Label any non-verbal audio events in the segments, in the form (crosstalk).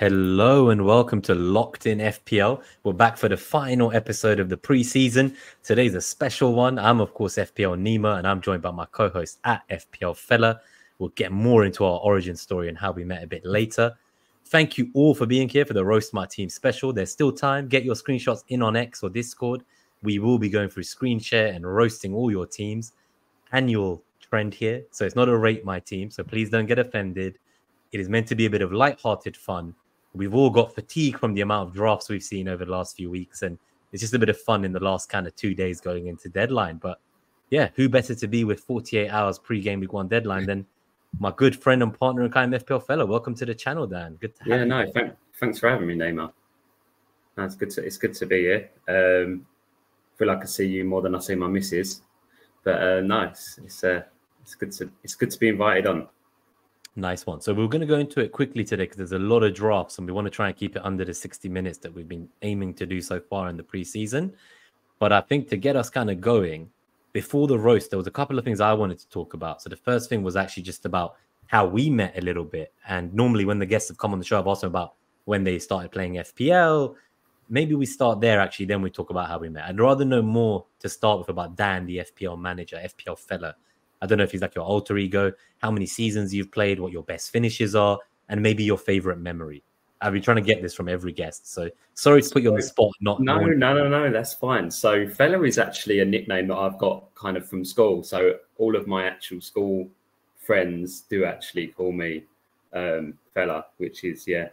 Hello and welcome to Locked In FPL. We're back for the final episode of the preseason. Today's a special one. I'm, of course, FPL Nima, and I'm joined by my co host at FPL Fella. We'll get more into our origin story and how we met a bit later. Thank you all for being here for the Roast My Team special. There's still time. Get your screenshots in on X or Discord. We will be going through screen share and roasting all your teams. Annual trend here. So it's not a rate my team. So please don't get offended. It is meant to be a bit of light-hearted fun We've all got fatigue from the amount of drafts we've seen over the last few weeks, and it's just a bit of fun in the last kind of two days going into deadline. But yeah, who better to be with 48 hours pre-game week one deadline than my good friend and partner and kind of FPL Fella. Welcome to the channel, Dan. Good to have yeah, no, thank, thanks for having me, Nima. No, it's good to it's good to be here. Um, I feel like I see you more than I see my missus, but uh, nice. It's uh, it's good to it's good to be invited on. Nice one. So we're going to go into it quickly today because there's a lot of drafts and we want to try and keep it under the 60 minutes that we've been aiming to do so far in the preseason. But I think to get us kind of going, before the roast, there was a couple of things I wanted to talk about. So the first thing was actually just about how we met a little bit. And normally when the guests have come on the show, I've also about when they started playing FPL. Maybe we start there actually, then we talk about how we met. I'd rather know more to start with about Dan, the FPL manager, FPL fella I don't know if he's like your alter ego, how many seasons you've played, what your best finishes are, and maybe your favorite memory. I've been trying to get this from every guest. So sorry to put you on the spot. Not no, no, no, no. That's fine. So Fella is actually a nickname that I've got kind of from school. So all of my actual school friends do actually call me um, Fella, which is yeah, a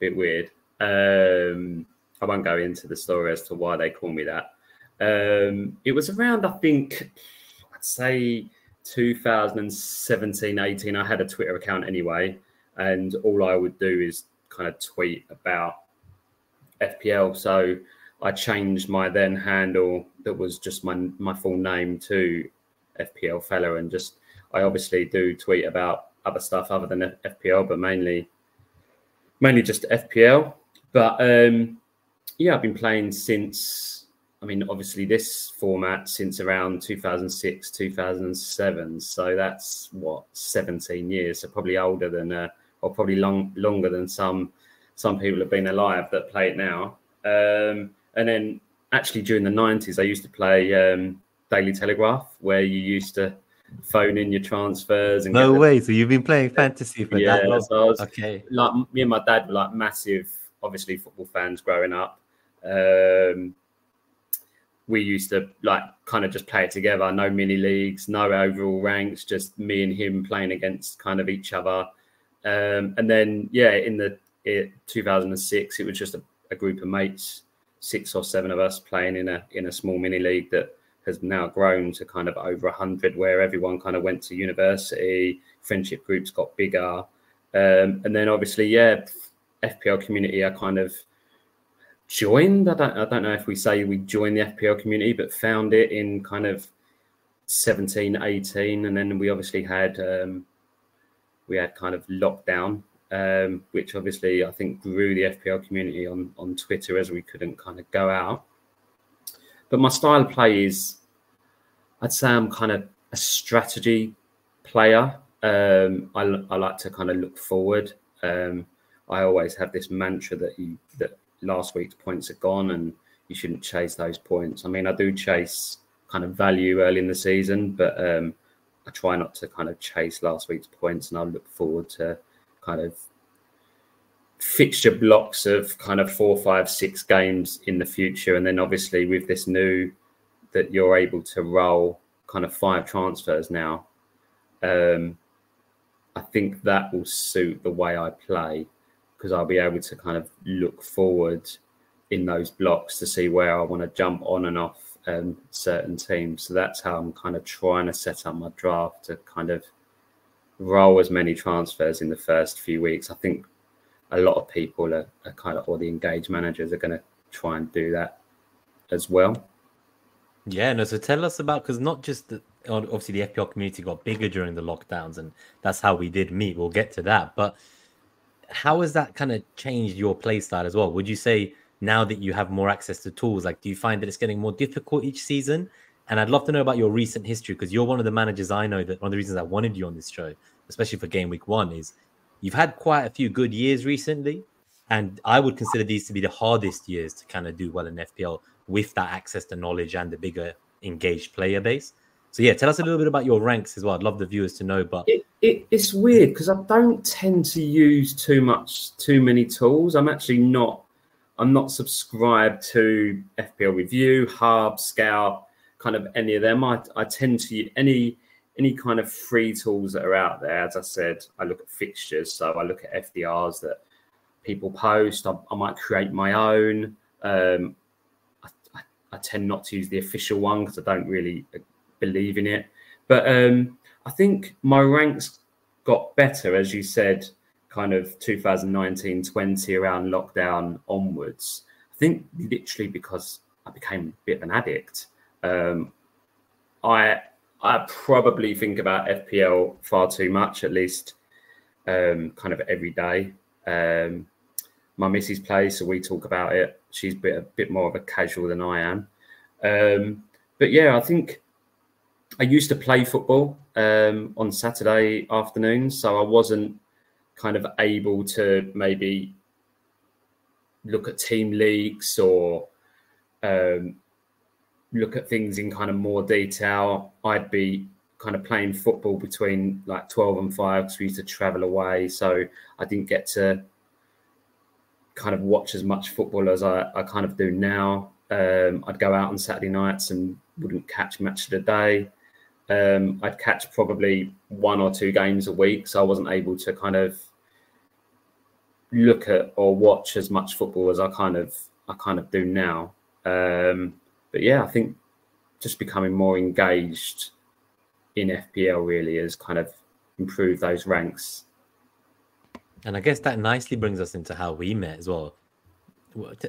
bit weird. Um, I won't go into the story as to why they call me that. Um, it was around, I think, I'd say 2017, 18, I had a Twitter account anyway, and all I would do is kind of tweet about FPL. So I changed my then handle that was just my my full name to FPL fella, and just I obviously do tweet about other stuff other than FPL, but mainly mainly just FPL. But um, yeah, I've been playing since I mean, obviously, this format since around 2006, 2007. So that's what 17 years. So probably older than, uh, or probably long longer than some some people have been alive that play it now. Um, and then actually during the 90s, I used to play um, Daily Telegraph, where you used to phone in your transfers. And no way. So you've been playing fantasy for yeah, that long? So was, okay. Like me and my dad were like massive, obviously football fans growing up. Um, we used to like kind of just play it together. No mini leagues, no overall ranks, just me and him playing against kind of each other. Um, and then yeah, in the it, 2006, it was just a, a, group of mates, six or seven of us playing in a in a small mini league that has now grown to kind of over hundred, where everyone kind of went to university. Friendship groups got bigger, um, and then obviously yeah, FPL community. I kind of joined. I don't, I don't know if we say we joined the FPL community, but found it in kind of 17, 18. And then we obviously had, um, we had kind of lockdown, um, which obviously I think grew the FPL community on, on Twitter as we couldn't kind of go out. But my style of play is, I'd say I'm kind of a strategy player. Um, I, I like to kind of look forward. Um, I always have this mantra that you that last week's points are gone and you shouldn't chase those points. I mean, I do chase kind of value early in the season, but um, I try not to kind of chase last week's points and I look forward to kind of fixture blocks of kind of four, five, six games in the future. And then obviously with this new that you're able to roll kind of five transfers now, um, I think that will suit the way I play because I'll be able to kind of look forward in those blocks to see where I want to jump on and off um, certain teams. So that's how I'm kind of trying to set up my draft to kind of roll as many transfers in the first few weeks. I think a lot of people are, are kind of, or the engaged managers are going to try and do that as well. Yeah, no. So tell us about because not just the, obviously the FPL community got bigger during the lockdowns, and that's how we did meet. We'll get to that, but how has that kind of changed your play style as well? Would you say now that you have more access to tools, like do you find that it's getting more difficult each season? And I'd love to know about your recent history because you're one of the managers I know that one of the reasons I wanted you on this show, especially for game week one, is you've had quite a few good years recently. And I would consider these to be the hardest years to kind of do well in FPL with that access to knowledge and the bigger engaged player base. So yeah, tell us a little bit about your ranks as well. I'd love the viewers to know. But it, it, it's weird because I don't tend to use too much, too many tools. I'm actually not. I'm not subscribed to FPL Review, Hub, Scout, kind of any of them. I, I tend to any any kind of free tools that are out there. As I said, I look at fixtures, so I look at FDRs that people post. I, I might create my own. Um, I, I, I, tend not to use the official one because I don't really believe in it. But um, I think my ranks got better, as you said, kind of 2019 20 around lockdown onwards. I think literally because I became a bit of an addict. Um, I I probably think about FPL far too much, at least um, kind of every day. Um, my missus plays, so we talk about it. She's a bit, a bit more of a casual than I am. Um, but yeah, I think I used to play football um, on Saturday afternoons, so I wasn't kind of able to maybe look at team leagues or um, look at things in kind of more detail. I'd be kind of playing football between like 12 and 5 because we used to travel away. So I didn't get to kind of watch as much football as I, I kind of do now. Um, I'd go out on Saturday nights and wouldn't catch match of the day um, I'd catch probably one or two games a week, so I wasn't able to kind of look at or watch as much football as I kind of I kind of do now. Um, but yeah, I think just becoming more engaged in FPL really has kind of improved those ranks. And I guess that nicely brings us into how we met as well.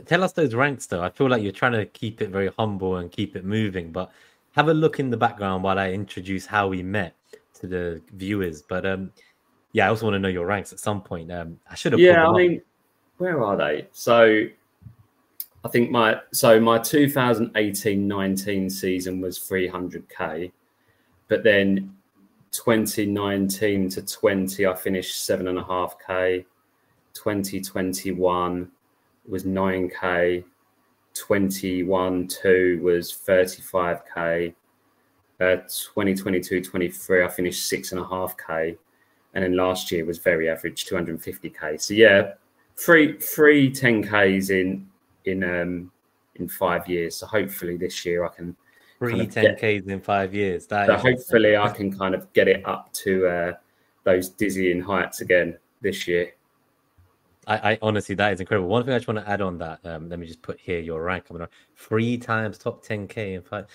Tell us those ranks though. I feel like you're trying to keep it very humble and keep it moving, but have a look in the background while I introduce how we met to the viewers. But um, yeah, I also want to know your ranks at some point. Um, I should have. Yeah, I mean, where are they? So I think my so my 2018-19 season was 300k, but then 2019 to 20 I finished seven and a half k. 2021 was 9k 21 2 was 35k. Uh, 2022 23, I finished six and a half k, and then last year was very average, 250k. So yeah, three three 10ks in in um in five years. So hopefully this year I can three kind of 10ks get, in five years. That so hopefully I (laughs) can kind of get it up to uh, those dizzying heights again this year. I, I, honestly, that is incredible. One thing I just want to add on that, um, let me just put here your rank. I'm gonna three times top 10k in fact.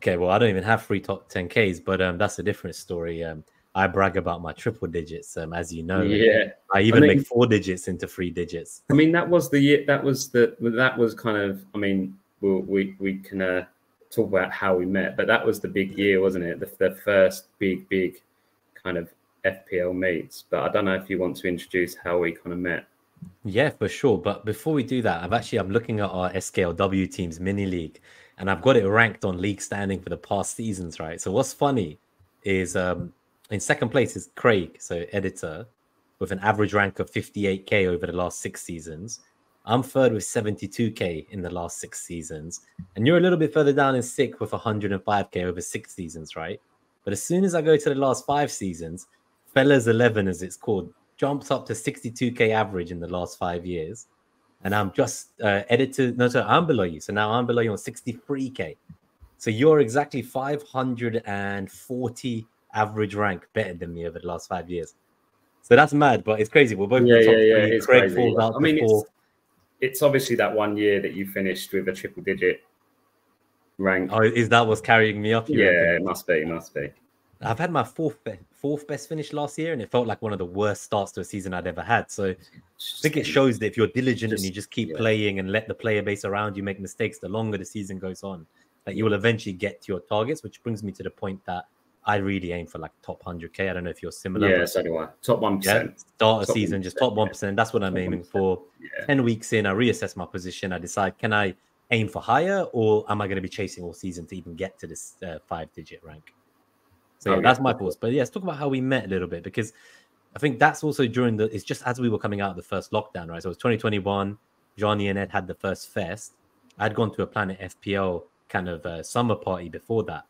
Okay, well, I don't even have three top 10ks, but um, that's a different story. Um, I brag about my triple digits, um, as you know. Yeah, I even I mean, make four digits into three digits. I mean, that was the year. That was the that was kind of. I mean, we'll, we we can uh, talk about how we met, but that was the big year, wasn't it? The, the first big big kind of FPL meets. But I don't know if you want to introduce how we kind of met. Yeah, for sure. But before we do that, I've actually I'm looking at our SKLW team's mini league, and I've got it ranked on league standing for the past seasons, right? So what's funny is um in second place is Craig, so editor, with an average rank of 58k over the last six seasons. I'm third with 72k in the last six seasons, and you're a little bit further down in sick with 105k over six seasons, right? But as soon as I go to the last five seasons, Fellas 11 as it's called, jumps up to 62k average in the last five years. And I'm just uh, edited. No, so I'm below you. So now I'm below you on 63k. So you're exactly 540 average rank better than me over the last five years. So that's mad, but it's crazy. We're both yeah, yeah, yeah. It's Craig crazy. falls out I mean, it's, it's obviously that one year that you finished with a triple digit rank. Oh, is that what's carrying me up? Yeah, it must be, must be. I've had my fourth fourth best finish last year, and it felt like one of the worst starts to a season I'd ever had. So I think it shows that if you're diligent just, and you just keep yeah. playing and let the player base around you make mistakes, the longer the season goes on, that you will eventually get to your targets. Which brings me to the point that I really aim for like top 100k. I don't know if you're similar. Yeah, so do I. Top one percent. Yeah, start a season, just top one percent. That's what I'm top aiming 1%. for. Yeah. Ten weeks in, I reassess my position. I decide can I aim for higher, or am I going to be chasing all season to even get to this uh, five-digit rank? So yeah, that's my thoughts. But yeah, let's talk about how we met a little bit because I think that's also during the. It's just as we were coming out of the first lockdown, right? So it was 2021. Johnny and Ed had the first fest. I'd gone to a Planet FPL kind of uh, summer party before that.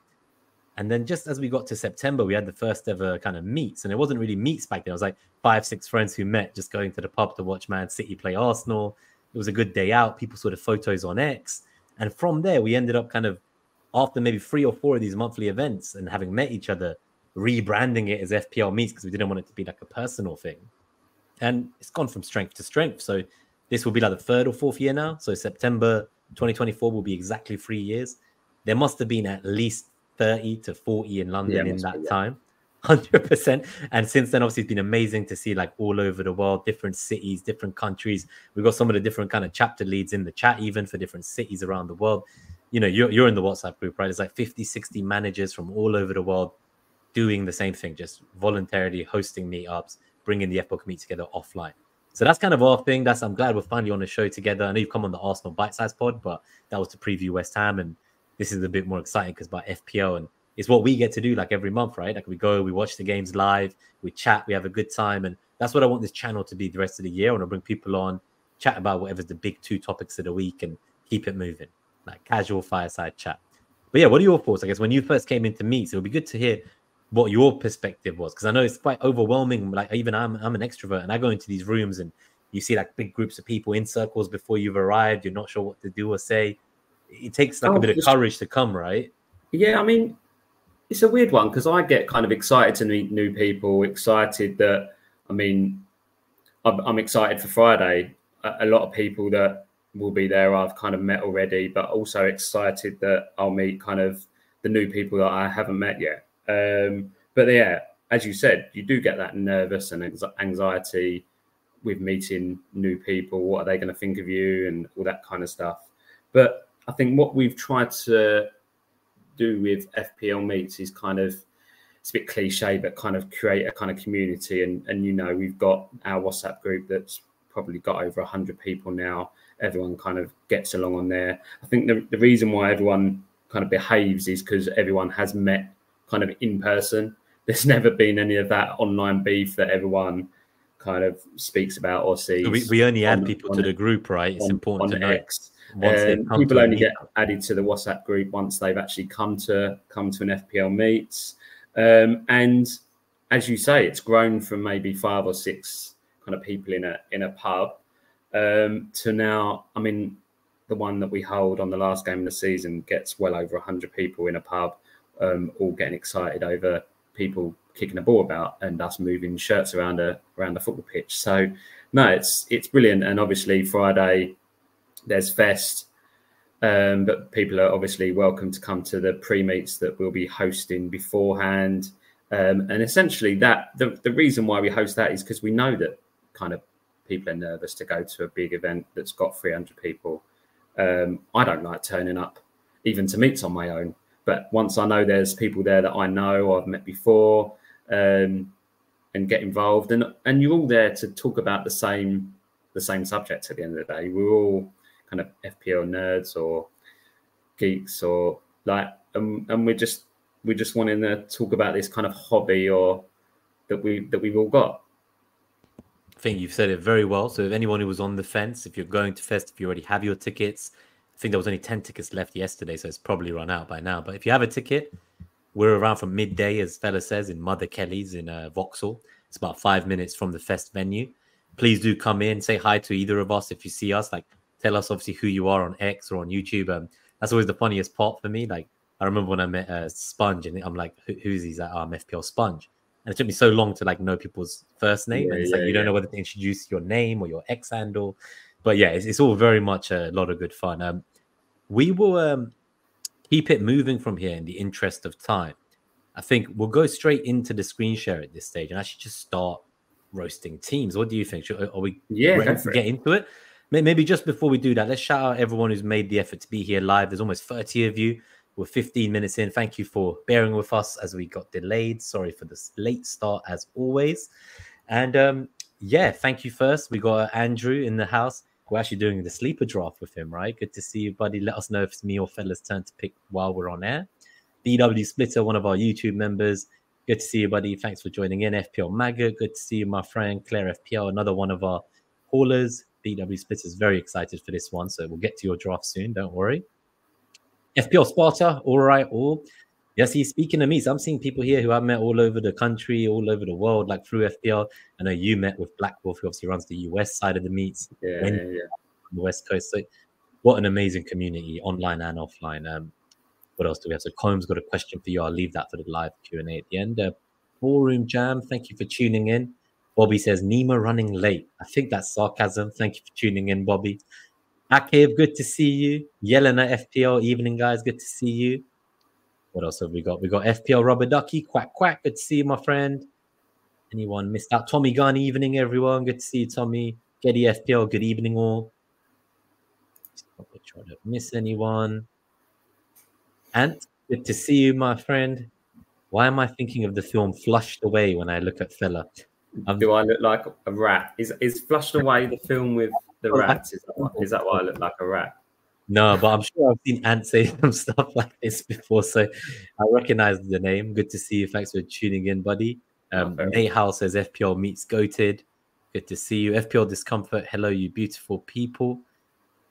And then just as we got to September, we had the first ever kind of meets. And it wasn't really meets back then. It was like five, six friends who met just going to the pub to watch Man City play Arsenal. It was a good day out. People saw the photos on X. And from there, we ended up kind of, after maybe three or four of these monthly events and having met each other, rebranding it as FPL meets because we didn't want it to be like a personal thing. And it's gone from strength to strength. So this will be like the third or fourth year now. So September 2024 will be exactly three years. There must have been at least 30 to 40 in London yeah, in that be, yeah. time. (laughs) 100%. And since then, obviously, it's been amazing to see like all over the world, different cities, different countries. We've got some of the different kind of chapter leads in the chat, even for different cities around the world. You know, you're, you're in the WhatsApp group, right? It's like 50, 60 managers from all over the world doing the same thing, just voluntarily hosting meetups, bringing the FPL Meet together offline. So that's kind of our thing. That's I'm glad we're finally on the show together. I know you've come on the Arsenal bite size pod, but that was to preview West Ham, and this is a bit more exciting because by FPL and it's what we get to do like every month, right? Like we go, we watch the games live, we chat, we have a good time, and that's what I want this channel to be the rest of the year. I want to bring people on, chat about whatever's the big two topics of the week, and keep it moving, like casual fireside chat. But yeah, what are your thoughts? I guess when you first came into Meets, it would be good to hear what your perspective was because I know it's quite overwhelming. Like even I'm I'm an extrovert and I go into these rooms and you see like big groups of people in circles before you've arrived. You're not sure what to do or say. It takes like oh, a bit of courage to come, right? Yeah, I mean, it's a weird one because I get kind of excited to meet new people. Excited that I mean, I'm, I'm excited for Friday. A, a lot of people that will be there I've kind of met already, but also excited that I'll meet kind of the new people that I haven't met yet. Um, but yeah, as you said, you do get that nervous and anxiety with meeting new people. What are they going to think of you and all that kind of stuff. But I think what we've tried to do with FPL meets is kind of it's a bit cliche, but kind of create a kind of community. And and you know, we've got our WhatsApp group that's probably got over hundred people now. Everyone kind of gets along on there. I think the, the reason why everyone kind of behaves is because everyone has met kind of in person. (laughs) There's never been any of that online beef that everyone kind of speaks about or sees. So we, we only add people to the group, right? It's on, important on to X. Um, people only get added to the WhatsApp group once they've actually come to come to an FPL meets. Um, and as you say, it's grown from maybe five or six kind of people in a in a pub um, to now. I mean, the one that we hold on the last game of the season gets well over hundred people in a pub um, all getting excited over people kicking a ball about and us moving shirts around a around the football pitch. So no, it's it's brilliant. And obviously Friday there's fest. Um, but people are obviously welcome to come to the pre-meets that we'll be hosting beforehand. Um, and essentially that the, the reason why we host that is because we know that kind of people are nervous to go to a big event that's got 300 people. Um, I don't like turning up even to meets on my own. But once I know there's people there that I know I've met before, um, and get involved, and and you're all there to talk about the same the same subject at the end of the day. We're all kind of FPL nerds or geeks or like, and, and we're just we're just wanting to talk about this kind of hobby or that we that we've all got. I think you've said it very well. So if anyone who was on the fence, if you're going to Fest, if you already have your tickets, I think there was only 10 tickets left yesterday, so it's probably run out by now. But if you have a ticket, we're around from midday, as Fella says, in Mother Kelly's in uh, Vauxhall. It's about five minutes from the fest venue. Please do come in, say hi to either of us if you see us. Like, tell us obviously who you are on X or on YouTube. Um, that's always the funniest part for me. Like, I remember when I met uh, Sponge, and I'm like, "Who's he?" Like, oh, I'm FPL Sponge. And it took me so long to like know people's first name, yeah, and it's yeah, like you don't know whether to introduce your name or your X handle. But yeah, it's, it's all very much a lot of good fun. Um, we will um, keep it moving from here in the interest of time. I think we'll go straight into the screen share at this stage and actually just start roasting teams. What do you think? Should, are we yeah, ready to get into it? Maybe just before we do that, let's shout out everyone who's made the effort to be here live. There's almost 30 of you. We're 15 minutes in. Thank you for bearing with us as we got delayed. Sorry for this late start, as always. And um, yeah, thank you first. We got Andrew in the house we're actually doing the sleeper draft with him, right? Good to see you, buddy. Let us know if it's me or Fella's turn to pick while we're on air. DW Splitter, one of our YouTube members, good to see you, buddy. Thanks for joining in. FPL Maggot, good to see you, my friend. Claire FPL, another one of our haulers. BW Splits is very excited for this one, so we'll get to your draft soon. Don't worry. FPL Sparta, all right, all. Yes, he's speaking to me. So I'm seeing people here who I've met all over the country, all over the world, like through FPL. I know you met with Black Wolf, who obviously runs the US side of the meets. Yeah, yeah, yeah. On the West Coast. So what an amazing community, online and offline. Um, what else do we have? So Combs got a question for you. I'll leave that for the live Q and A at the end. Uh, Ballroom Jam, thank you for tuning in. Bobby says Nima running late. I think that's sarcasm. Thank you for tuning in, Bobby. Akib, good to see you. Yelena FPL, evening guys, good to see you. What else have we got? We got FPL Rubber Ducky, quack quack. Good to see you, my friend. Anyone missed out? Tommy Gunn, evening, everyone. Good to see you, Tommy. Getty FPL, good evening, all. Try to miss anyone. Ant, good to see you, my friend. Why am I thinking of the film Flushed Away when I look at Fella? Do I look like a rat? Is is Flushed Away the film with the oh, rats? Is that, that why I look like a rat? No, but I'm sure I've seen Ant say (laughs) some stuff like this before, so I recognize the name. Good to see you. Thanks for tuning in, buddy. Um, okay. Nate Howe says FPL meets goated. Good to see you. FPL discomfort. Hello, you beautiful people.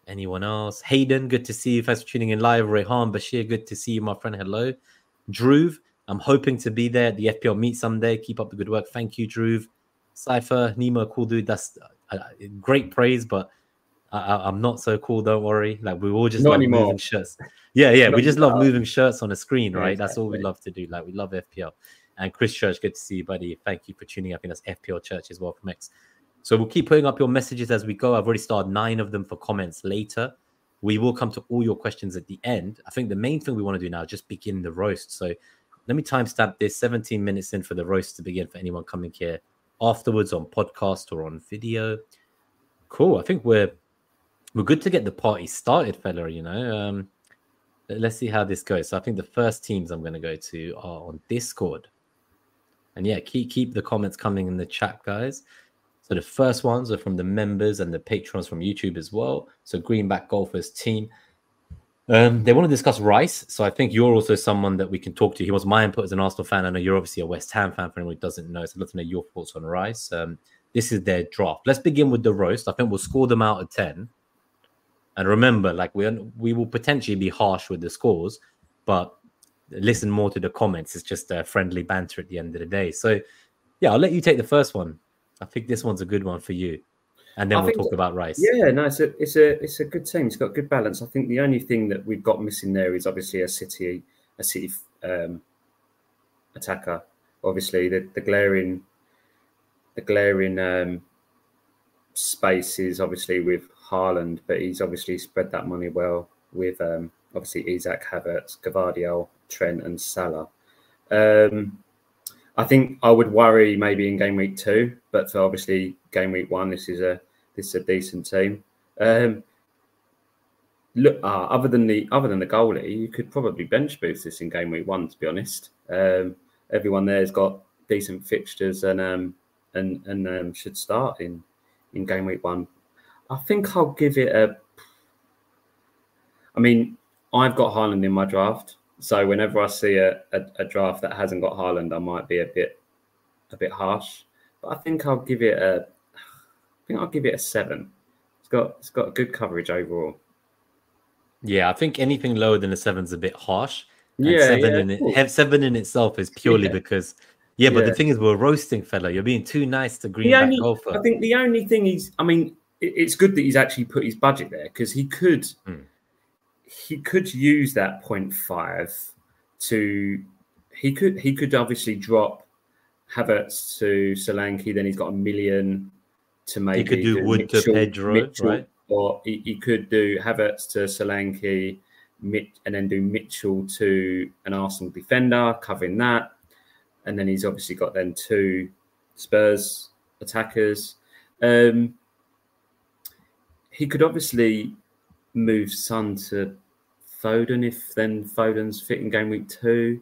Anyone else? Hayden, good to see you. Thanks for tuning in live. Rehan Bashir, good to see you, my friend. Hello. Drew, I'm hoping to be there at the FPL meet someday. Keep up the good work. Thank you, Drew. Cypher, Nemo, cool dude. That's great praise, but I, am not so cool. Don't worry. Like we all just not love anymore. moving shirts. Yeah, yeah. We just love moving shirts on a screen, right? Yeah, exactly. That's all we love to do. Like we love FPL. And Chris Church, good to see you, buddy. Thank you for tuning up. I think that's FPL Church as well from X. So we'll keep putting up your messages as we go. I've already started nine of them for comments later. We will come to all your questions at the end. I think the main thing we want to do now is just begin the roast. So let me timestamp this 17 minutes in for the roast to begin for anyone coming here afterwards on podcast or on video. Cool. I think we're we're good to get the party started, fella. You know, um, let's see how this goes. So I think the first teams I'm going to go to are on Discord, and yeah, keep keep the comments coming in the chat, guys. So the first ones are from the members and the patrons from YouTube as well. So Greenback Golfers team. Um, they want to discuss Rice. So I think you're also someone that we can talk to. He was my input as an Arsenal fan. I know you're obviously a West Ham fan for anyone who doesn't know. So I'd love to know your thoughts on Rice. Um, this is their draft. Let's begin with the roast. I think we'll score them out of 10. And remember, like we we will potentially be harsh with the scores, but listen more to the comments. It's just a friendly banter at the end of the day. So yeah, I'll let you take the first one. I think this one's a good one for you, and then I we'll talk about Rice. Yeah, no, it's a it's a it's a good team. It's got good balance. I think the only thing that we've got missing there is obviously a City a City um, attacker. Obviously, the the glaring the glaring um, space is obviously with Haaland, but he's obviously spread that money well with um, obviously Isak Havertz, Gvardiol, Trent, and Salah. Um, I think I would worry maybe in game week two, but for obviously game week one, this is a this is a decent team. Um, look, uh, other than the other than the goalie, you could probably bench boost this in game week one. To be honest, um, everyone there has got decent fixtures and um, and and um, should start in in game week one. I think I'll give it a. I mean, I've got Haaland in my draft. So whenever I see a, a, a, draft that hasn't got Haaland, I might be a bit a bit harsh. But I think I'll give it a think I'll give it a seven. It's got it's got good coverage overall. Yeah, I think anything lower than a seven is a bit harsh. yeah, seven yeah, in it, seven in itself is purely yeah. because yeah, but yeah. the thing is, we're roasting fella. You're being too nice to Greenback only, golfer. I think the only thing is, I mean, it, it's good that he's actually put his budget there because he could. Hmm he could use that 0.5 to he could he could obviously drop Havertz to Solanke, then he's got a million to maybe he could do, do Wood Mitchell, to Pedro, Mitchell, right? Or he, he, could do Havertz to Solanke, and then do Mitchell to an Arsenal defender, covering that. And then he's obviously got then two Spurs attackers. Um, he could obviously move Son to Foden if then Foden's fit in game week two.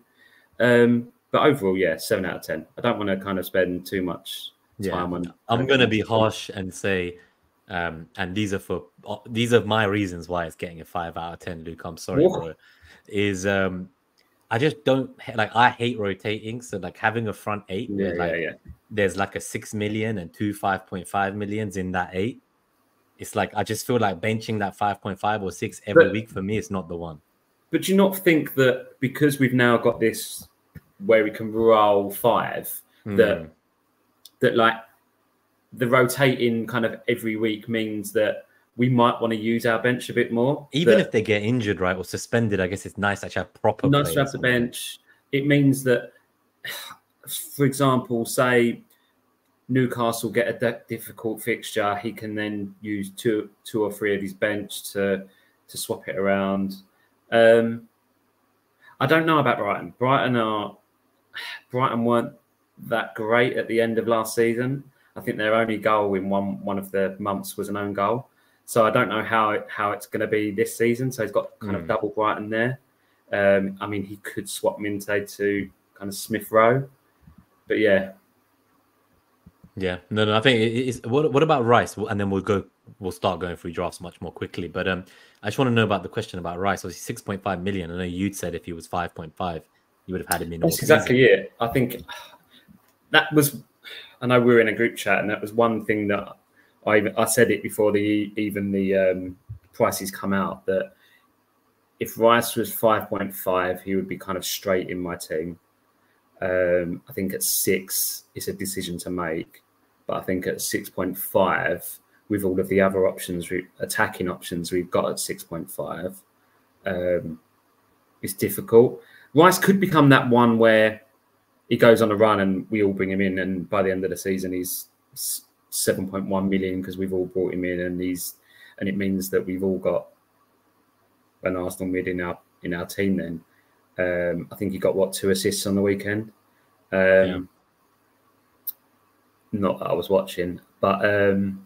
Um, but overall, yeah, seven out of ten. I don't want to kind of spend too much time yeah. on. I'm going to be harsh and say, um, and these are for these are my reasons why it's getting a five out of ten. Luke, I'm sorry, bro. Is um, I just don't like. I hate rotating. So like having a front eight, Yeah, where, like yeah, yeah. there's like a six million and two five point five millions in that eight. It's like I just feel like benching that five point five or six every But- week for me is not the one. But do you not think that because we've now got this where we can roll five, Mm. that like the rotating kind of every week means that we might want to use our bench a bit more. even That if they get injured, right, or suspended, I guess it's nice to actually have proper. nice to have the bench, it means that, (sighs) for example, say Newcastle get a difficult fixture, he can then use two two or three of his bench to to swap it around. Um, I don't know about Brighton. Brighton are (sighs) Brighton weren't that great at the end of last season. I think their only goal in one one of the months was an own goal. So I don't know how it, how it's going to be this season. So he's got kind Hmm. of double Brighton there. Um, I mean, he could swap Minteh to kind of Smith Rowe, but yeah, Yeah, no, no. I think it's what. What about Rice? And then we'll go. We'll start going through drafts much more quickly. But um, I just want to know about the question about Rice. Obviously, six point five million. I know you'd said if he was five point five, you would have had him in. That's exactly season. it. I think that was. I know we were in a group chat, and that was one thing that I I said it before the even the um, prices come out that if Rice was five point five, he would be kind of straight in my team. Um, I think at six, it's a decision to make, but I think at six point five, with all of the other options, attacking options we've got at six point five, um, it's difficult. Rice could become that one where he goes on a run and we all bring him in, and by the end of the season, he's seven point one million because we've all brought him in, and he's and it means that we've all got an Arsenal mid in our in our team. Then um, I think he got what two assists on the weekend. Um, Yeah. Not that I was watching, but um,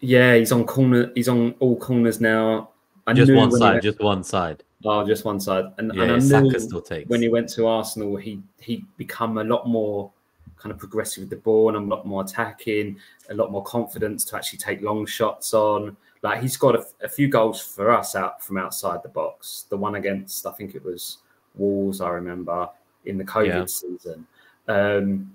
yeah, he's on corner. He's on all corners now. I Just one side. went- Just one side. Oh, just one side. And, Yeah, and I Saka knew still takes. when he went to Arsenal, he he become a lot more kind of progressive with the ball and a lot more attacking, a lot more confidence to actually take long shots on. Like he's got a, a few goals for us out from outside the box. The one against I think it was Wolves, I remember in the COVID Yeah. season. Um,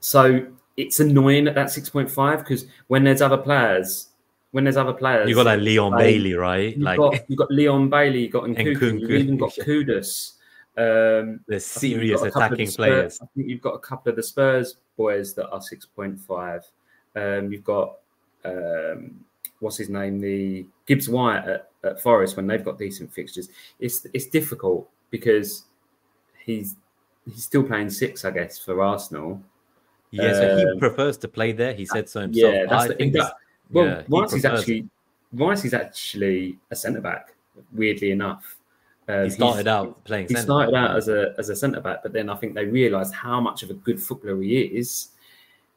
so it's annoying at that six point five because when there's other players, when there's other players, You got like Leon like, Bailey, right? You've Like got you've got Leon Bailey, you've got Nkunku, Nkunku. you've even got Kudus. Um, there's I think you've serious got a couple of attacking the Spurs- players. I think you've got a couple of the Spurs boys that are six point five. Um, you've got um, what's his name, the Gibbs White at, at Forest when they've got decent fixtures. It's it's difficult because he's he's still playing six, I guess, for Arsenal. Yeah, so he Um, prefers to play there. He said so himself. Yeah, that's I the, think that, well, yeah, is actually Rice is actually a centre back. Weirdly enough, Um, he started out playing. he centre started out as a as a centre back, but then I think they realised how much of a good footballer he is.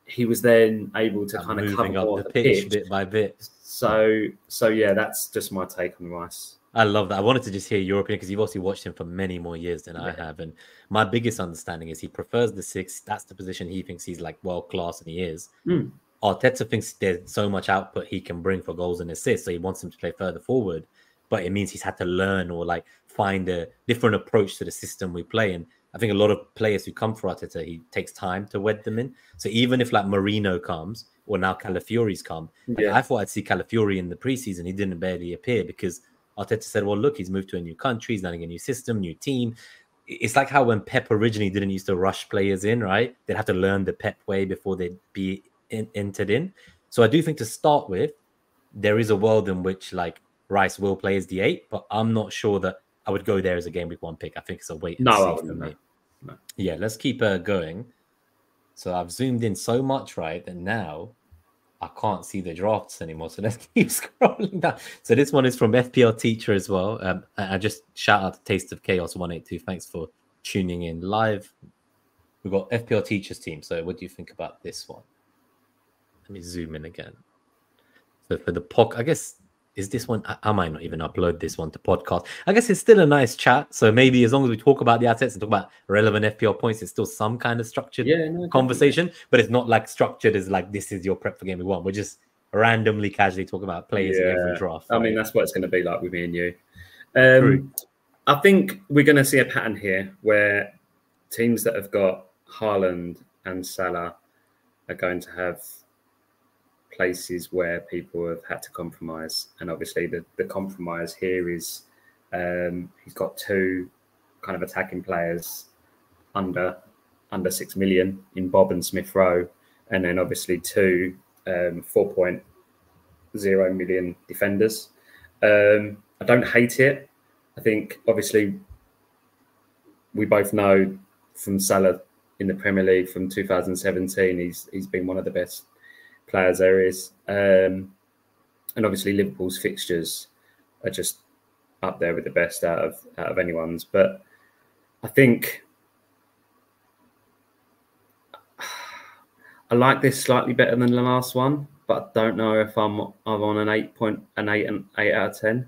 He was then able to And kind of cover up the the pitch pitch. bit by bit. So so yeah, that's just my take on Rice. I love that. I wanted to just hear your opinion because you've obviously watched him for many more years than I have. And my biggest understanding is he prefers the six. That's the position he thinks he's like world class, and he is. Mm. Arteta thinks there's so much output he can bring for goals and assists, so he wants him to play further forward. But it means he's had to learn or like find a different approach to the system we play. And I think a lot of players who come for Arteta, he takes time to wed them in. So even if like Merino comes or now Calafiori's come, like, I thought I'd see Calafiori in the preseason. He didn't barely appear because Arteta said, "Well, look, he's moved to a new country, he's learning a new system, new team." It's like how when Pep originally didn't used to rush players in, right? They'd have to learn the Pep way before they'd be in, entered in. So I do think to start with, there is a world in which like Rice will play as the eight, but I'm not sure that I would go there as a game week one pick. I think it's a wait and No, see for me. no. Yeah, let's keep uh, going. So I've zoomed in so much, right, that now I can't see the drafts anymore. So (laughs) let's keep scrolling down. So this one is from FPL Teacher as well. Um, I I just shout out to Taste of Chaos 182. Thanks for tuning in live. We've got FPL Teachers team. So what do you think about this one? Let me zoom in again. So for the POC, I guess is this one I, I might not even upload this one to podcast. I guess it's still a nice chat. So maybe as long as we talk about the assets and talk about relevant FPL points, it's still some kind of structured Yeah, no, conversation, but it's not like structured as like this is your prep for game we want. We're just randomly casually talking about players in every Yeah. draft. I mean, that's what it's going to be like with me and you. Um, I think we're going to see a pattern here where teams that have got Haaland and Salah are going to have places where people have had to compromise. And obviously, the, the compromise here is um, he's got two kind of attacking players under under six million in Bobb and Smith Rowe, and then obviously two um, four point zero million defenders. Um, I don't hate it. I think obviously we both know from Salah in the Premier League from 2017, he's he's been one of the best players there is, um, and obviously Liverpool's fixtures are just up there with the best out of out of anyone's. But I think I like this slightly better than the last one, but I don't know if I'm I'm on an eight point an eight and eight out of ten.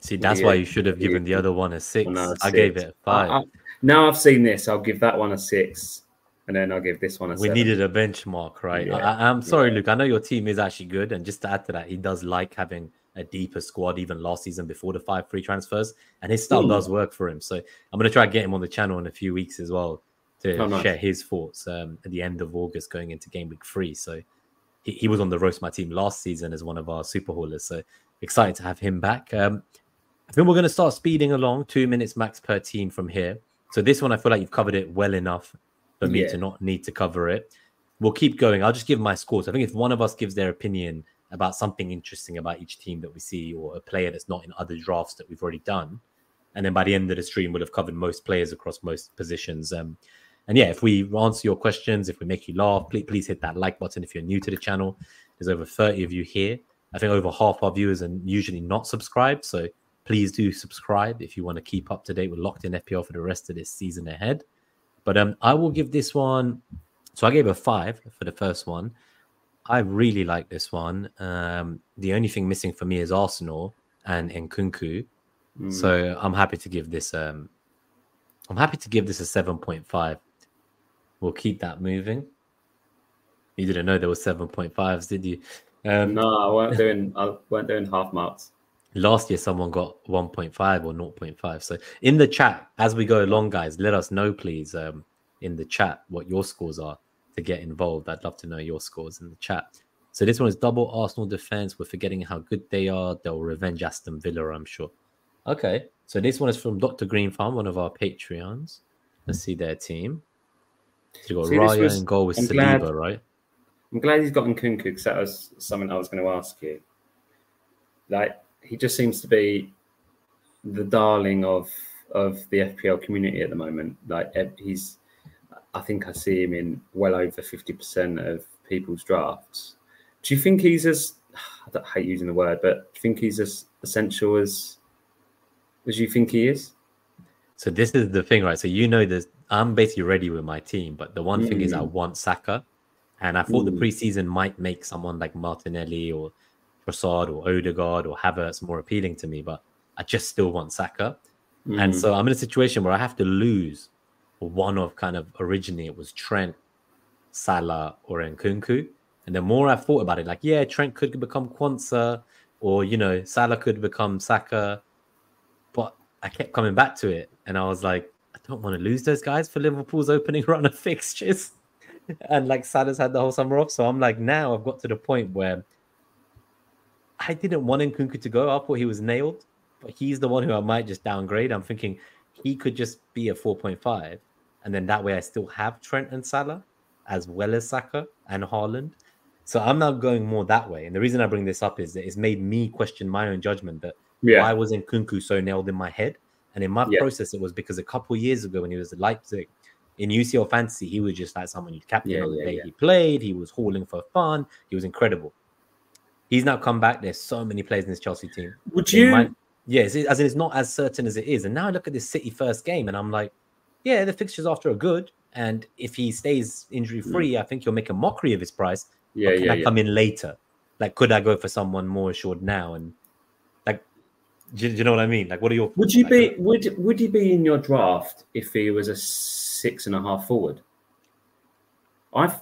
See, that's yeah. why you should have given the other one a six. No, a I six. gave it a five. I, I, now I've seen this, I'll give that one a six, and then I'll give this one a. We seven. needed a benchmark, right? Yeah. I, am sorry, yeah. Luke. I know your team is actually good, and just to add to that, he does like having a deeper squad even last season before the five free transfers, and his style Ooh. does work for him. So I'm going to try and get him on the channel in a few weeks as well to oh, nice. share his thoughts um, at the end of August going into game week three. So he, he, was on the roast my team last season as one of our super haulers. So excited to have him back. Um, I think we're going to start speeding along, two minutes max per team from here. So this one, I feel like you've covered it well enough for me yeah. to not need to cover it. We'll keep going. I'll just give my scores. I think if one of us gives their opinion about something interesting about each team that we see or a player that's not in other drafts that we've already done. And then by the end of the stream, we'll have covered most players across most positions. Um, and yeah, if we answer your questions, if we make you laugh, please, please hit that like button if you're new to the channel. There's over 30 of you here. I think over half our viewers are usually not subscribed. So please do subscribe if you want to keep up to date with Locked in FPL for the rest of this season ahead. But um, I will give this one. So I gave a five for the first one. I really like this one. Um, the only thing missing for me is Arsenal and Nkunku. Mm. So I'm happy to give this. Um, I'm happy to give this a seven point five. We'll keep that moving. You didn't know there was seven point fives, did you? Um, no, I weren't (laughs) doing. I weren't doing half marks. Last year, someone got 1.5 or 0.5. So in the chat, as we go along, guys, let us know, please, um, in the chat what your scores are to get involved. I'd love to know your scores in the chat. So this one is double Arsenal defense. We're forgetting how good they are. They'll revenge Aston Villa, I'm sure. Okay. So this one is from Dr. Green Farm, one of our Patreons. Let's see their team. So you got see, Raya was, in goal with I'm Saliba, glad, right? I'm glad he's gotten got Nkunku because that was something I was going to ask you. Like he just seems to be the darling of of the FPL community at the moment. Like he's I think I see him in well over 50% of people's drafts. Do you think he's as, (sighs) I don't hate using the word, but do you think he's as essential as, as you think he is? So this is the thing, right? So you know this, I'm basically ready with my team, but the one mm. thing is I mm. want Saka. And I thought mm. the preseason might make someone like Martinelli or Trossard or Odegaard or Havertz more appealing to me, but I just still want Saka. Mm. And so I'm in a situation where I have to lose one of kind of originally it was Trent, Salah, or Nkunku. And the more I thought about it, like, yeah, Trent could become Quansah, or you know, Salah could become Saka. But I kept coming back to it, and I was like, I don't want to lose those guys for Liverpool's opening (laughs) run of fixtures. and like Salah's had the whole summer off. So I'm like, now I've got to the point where I didn't want Nkunku to go. I thought he was nailed, but he's the one who I might just downgrade. I'm thinking he could just be a 4.5 and then that way I still have Trent and Salah as well as Saka and Haaland. So I'm now going more that way. And the reason I bring this up is that it's made me question my own judgment that yeah. why was Nkunku so nailed in my head? And in my yeah. process, it was because a couple years ago when he was at Leipzig in UCL Fantasy, he was just like someone you'd captain yeah, on the day he played. He was hauling for fun. He was incredible. He's now come back. There's so many players in this Chelsea team. Would you? Might, yes, as in it's not as certain as it is. And now I look at this City first game and I'm like, yeah, the fixtures after are good. And if he stays injury free, mm. I think you'll make a mockery of his price. Yeah, can yeah, I yeah. come in later? Like, could I go for someone more assured now? And like, do, do you know what I mean? Like, what are your? Would you be uh, would would he be in your draft if he was a six and a half forward? I,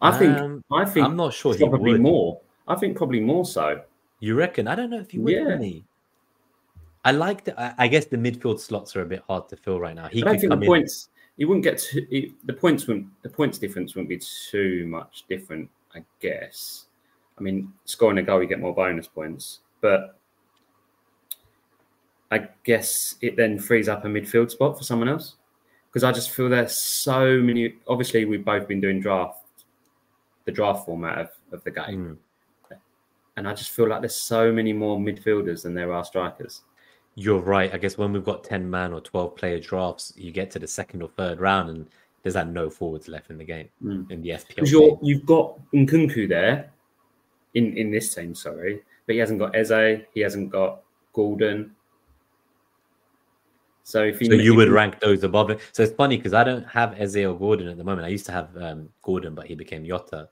I think um, I think I'm not sure. He would probably more. I think probably more so. You reckon? I don't know if he would. Yeah. I like the. I, I guess the midfield slots are a bit hard to fill right now. He I think the in. points. You wouldn't get the points. Wouldn't the points difference wouldn't be too much different? I guess. I mean, scoring a goal, you get more bonus points, but I guess it then frees up a midfield spot for someone else. Because I just feel there's so many. Obviously, we've both been doing draft, the draft format of, of the game, Mm. And I just feel like there's so many more midfielders than there are strikers. You're right. I guess when we've got 10 man or 12 player drafts, you get to the second or third round and there's that no forwards left in the game Mm. in the FPL. Game. you've got Nkunku there in in this team, sorry, but he hasn't got Eze, he hasn't got Gordon. So if So you would rank those above it. So it's funny because I don't have Eze or Gordon at the moment. I used to have um, Gordon, but he became Jota.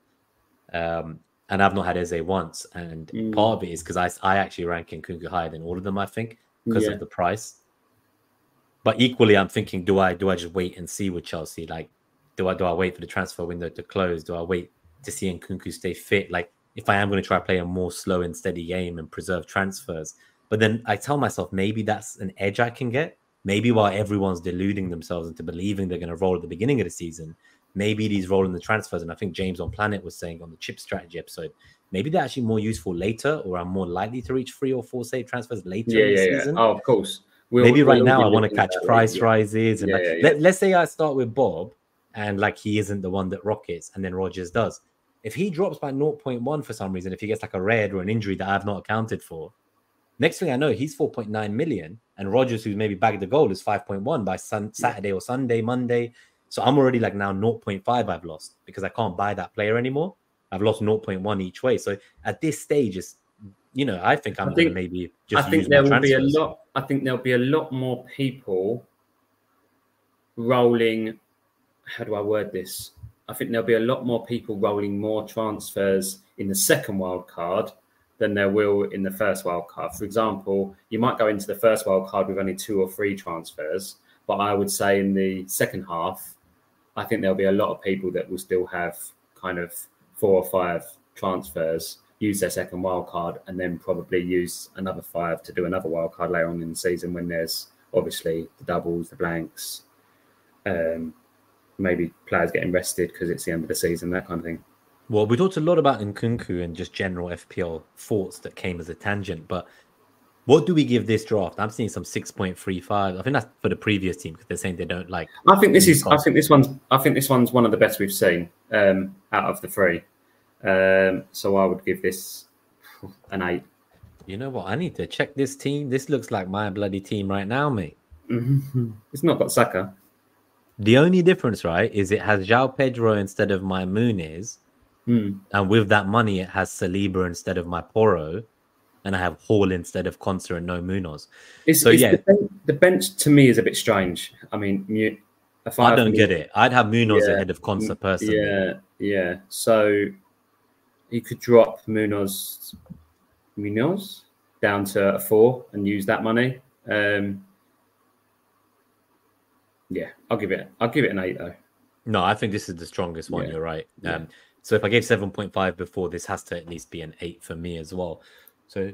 Um, and I've not had Eze once. And Mm. part of it is because I, I actually rank Nkunku higher than all of them, I think, because Yeah. of the price. But equally, I'm thinking, do I do I just wait and see with Chelsea? Like, do I do I wait for the transfer window to close? Do I wait to see Nkunku stay fit? Like, if I am going to try to play a more slow and steady game and preserve transfers, but then I tell myself maybe that's an edge I can get. Maybe while everyone's deluding themselves into believing they're going to roll at the beginning of the season, maybe these rolling the transfers. And I think James on Planet was saying on the chip strategy episode, maybe they're actually more useful later, or I'm more likely to reach three or four save transfers later yeah, in the yeah, yeah. Oh, of course. We'll- maybe right we'll now I want to catch price rises and Yeah, like. Let, let's say I start with Bobb and like he isn't the one that rockets and then Rogers does. If he drops by 0.1 for some reason, if he gets like a red or an injury that I've not accounted for, next thing I know, he's 4.9 million and Rogers, who's maybe bagged the goal, is 5.1 by sun- Saturday or Sunday, Monday. So I'm already like now 0.5 I've lost because I can't buy that player anymore. I've lost 0.1 each way. So at this stage, it's you know, I think I'm I gonna think- maybe just I think there will be a lot. I think there'll be a lot more people rolling. How do I word this? I think there'll be a lot more people rolling more transfers in the second wild card than there will in the first wild card. For example, you might go into the first wild card with only two or three transfers, but I would say in the second half, I think there'll be a lot of people that will still have kind of four or five transfers, use their second wild card, and then probably use another five to do another wild card later on in the season when there's obviously the doubles, the blanks, um, maybe players getting rested because it's the end of the season, that kind of thing. Well, we talked a lot about Nkunku and just general FPL thoughts that came as a tangent, but what do we give this draft? I'm seeing some 6.35. I think that's for the previous team because they're saying they don't like. I think this is. I think this one's. I think this one's one of the best we've seen um, out of the three. Um, so I would give this an eight. You know what? I need to check this team. This looks like my bloody team right now, mate. It's not got Saka. The only difference, right, is it has João Pedro instead of my Muniz, Hmm. and with that money, it has Saliba instead of my Porro, and I have Hall instead of Quansah and no Munoz. It's, So, it's yeah. the, bench, the bench to me is a bit strange. I mean, you, a I five don't get it. I'd have Munoz Yeah. ahead of Quansah personally. Yeah, yeah. So you could drop Munoz, Munoz down to a four and use that money. Um, yeah, I'll give it. I'll give it an eight though. No, I think this is the strongest one. Yeah. You're right. Yeah. Um, so if I gave 7.5 before, this has to at least be an 8 for me as well. So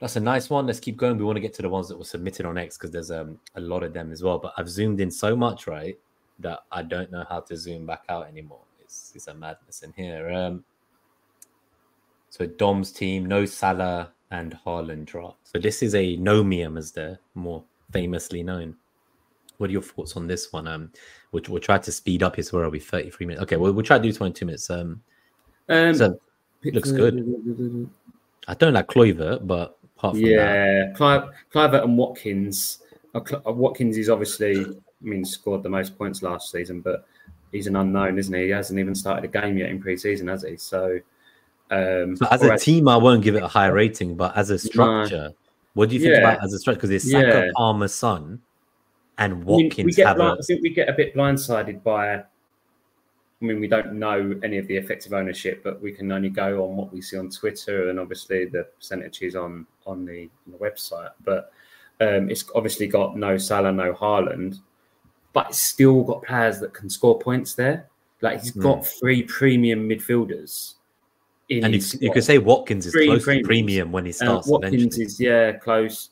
that's a nice one. Let's keep going. We want to get to the ones that were submitted on X because there's um, a lot of them as well. But I've zoomed in so much, right, that I don't know how to zoom back out anymore. It's, it's a madness in here. Um, so Dom's team, no Salah and Haaland draft. So this is a nomium, as they're more famously known. What are your thoughts on this one? Um, we'll, we'll try to speed up here. So we're be 33 minutes. Okay, we'll, we'll try to do 22 minutes. Um, Um, so it looks good. I don't like Clover, but apart from that, Yeah, Clive, Kluivert and Watkins. Uh, uh, Watkins is obviously, I mean, scored the most points last season, but he's an unknown, isn't he? He hasn't even started a game yet in pre-season, has he? So, um, so as a whereas- team, I won't give it a high rating, but as a structure, what do you think Yeah. about as a structure? Because it's Saka, Yeah. Palmer, Son, and I mean, Watkins we get blind, a I think we get a bit blindsided by. I mean, we don't know any of the effective ownership, but we can only go on what we see on Twitter and obviously the percentages on on the, on the website. But um, it's obviously got no Salah, no Haaland, but it's still got players that can score points there. Like he's got three premium midfielders. Hmm. and you, you could say Watkins is Three close premiums. to premium when he Uh, starts Watkins eventually. is yeah close.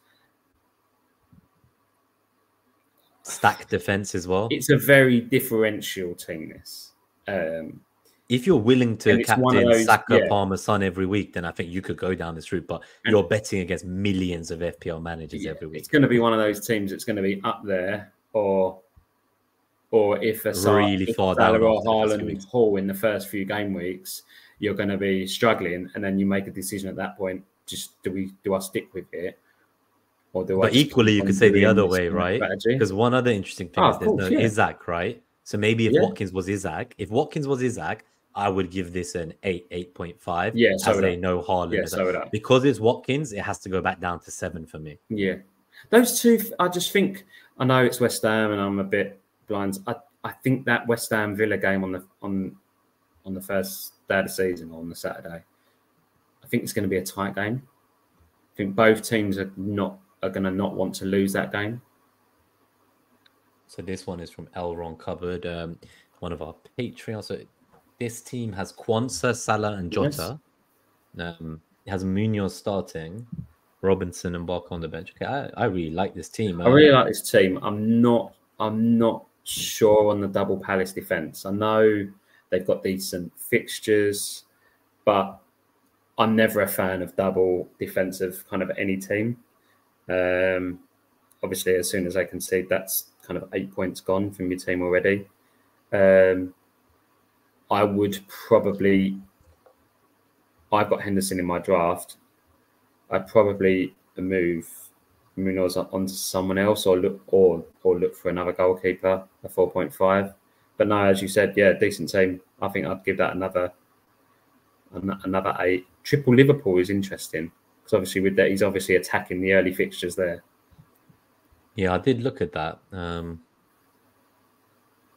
stacked defense as well. It's a very differential team. This. Um, if you're willing to And it's one captain those- Saka, yeah. Palmer, Son every week, then I think you could go down this route. But And- you're betting against millions of FPL managers Yeah, every week. It's going to be one of those teams that's going to be up there, or or if a Sa- Really if far Salah down or after the first few Haaland. Hall in the first few game weeks, you're going to be struggling, and then you make a decision at that point: just do we do I stick with it, or do I? But just equally, you could say the other way, right? Because one other interesting thing Oh, is there's course, no yeah. Isak, right? So maybe if Yeah. Watkins was Isak, if Watkins was Isak, I would give this an 8, 8.5 Yeah, so as would a I. no Haaland. Yeah, so because it's Watkins, it has to go back down to 7 for me. Yeah, those two. I just think I know it's West Ham, and I'm a bit blind. I, I think that West Ham Villa game on the on on the first day of the season on the Saturday, I think it's going to be a tight game. I think both teams are not are going to not want to lose that game. So this one is from Elron Cupboard, um, one of our Patreons. So this team has Quansah, Salah, and Yes. Jota. Um, it has Munoz starting, Robinson and Barker on the bench. Okay, I, I really like this team. I Um, really like this team. I'm not. I'm not sure on the double Palace defense. I know they've got decent fixtures, but I'm never a fan of double defensive kind of any team. Um, obviously, as soon as I concede, that's kind of eight points gone from your team already. Um, I would probably. I've got Henderson in my draft. I'd probably move Munoz onto someone else, or look, or or look for another goalkeeper, a four point five. But no, as you said, yeah, decent team. I think I'd give that another another eight. Triple Liverpool is interesting because obviously with that, he's obviously attacking the early fixtures there. Yeah, I did look at that. Um,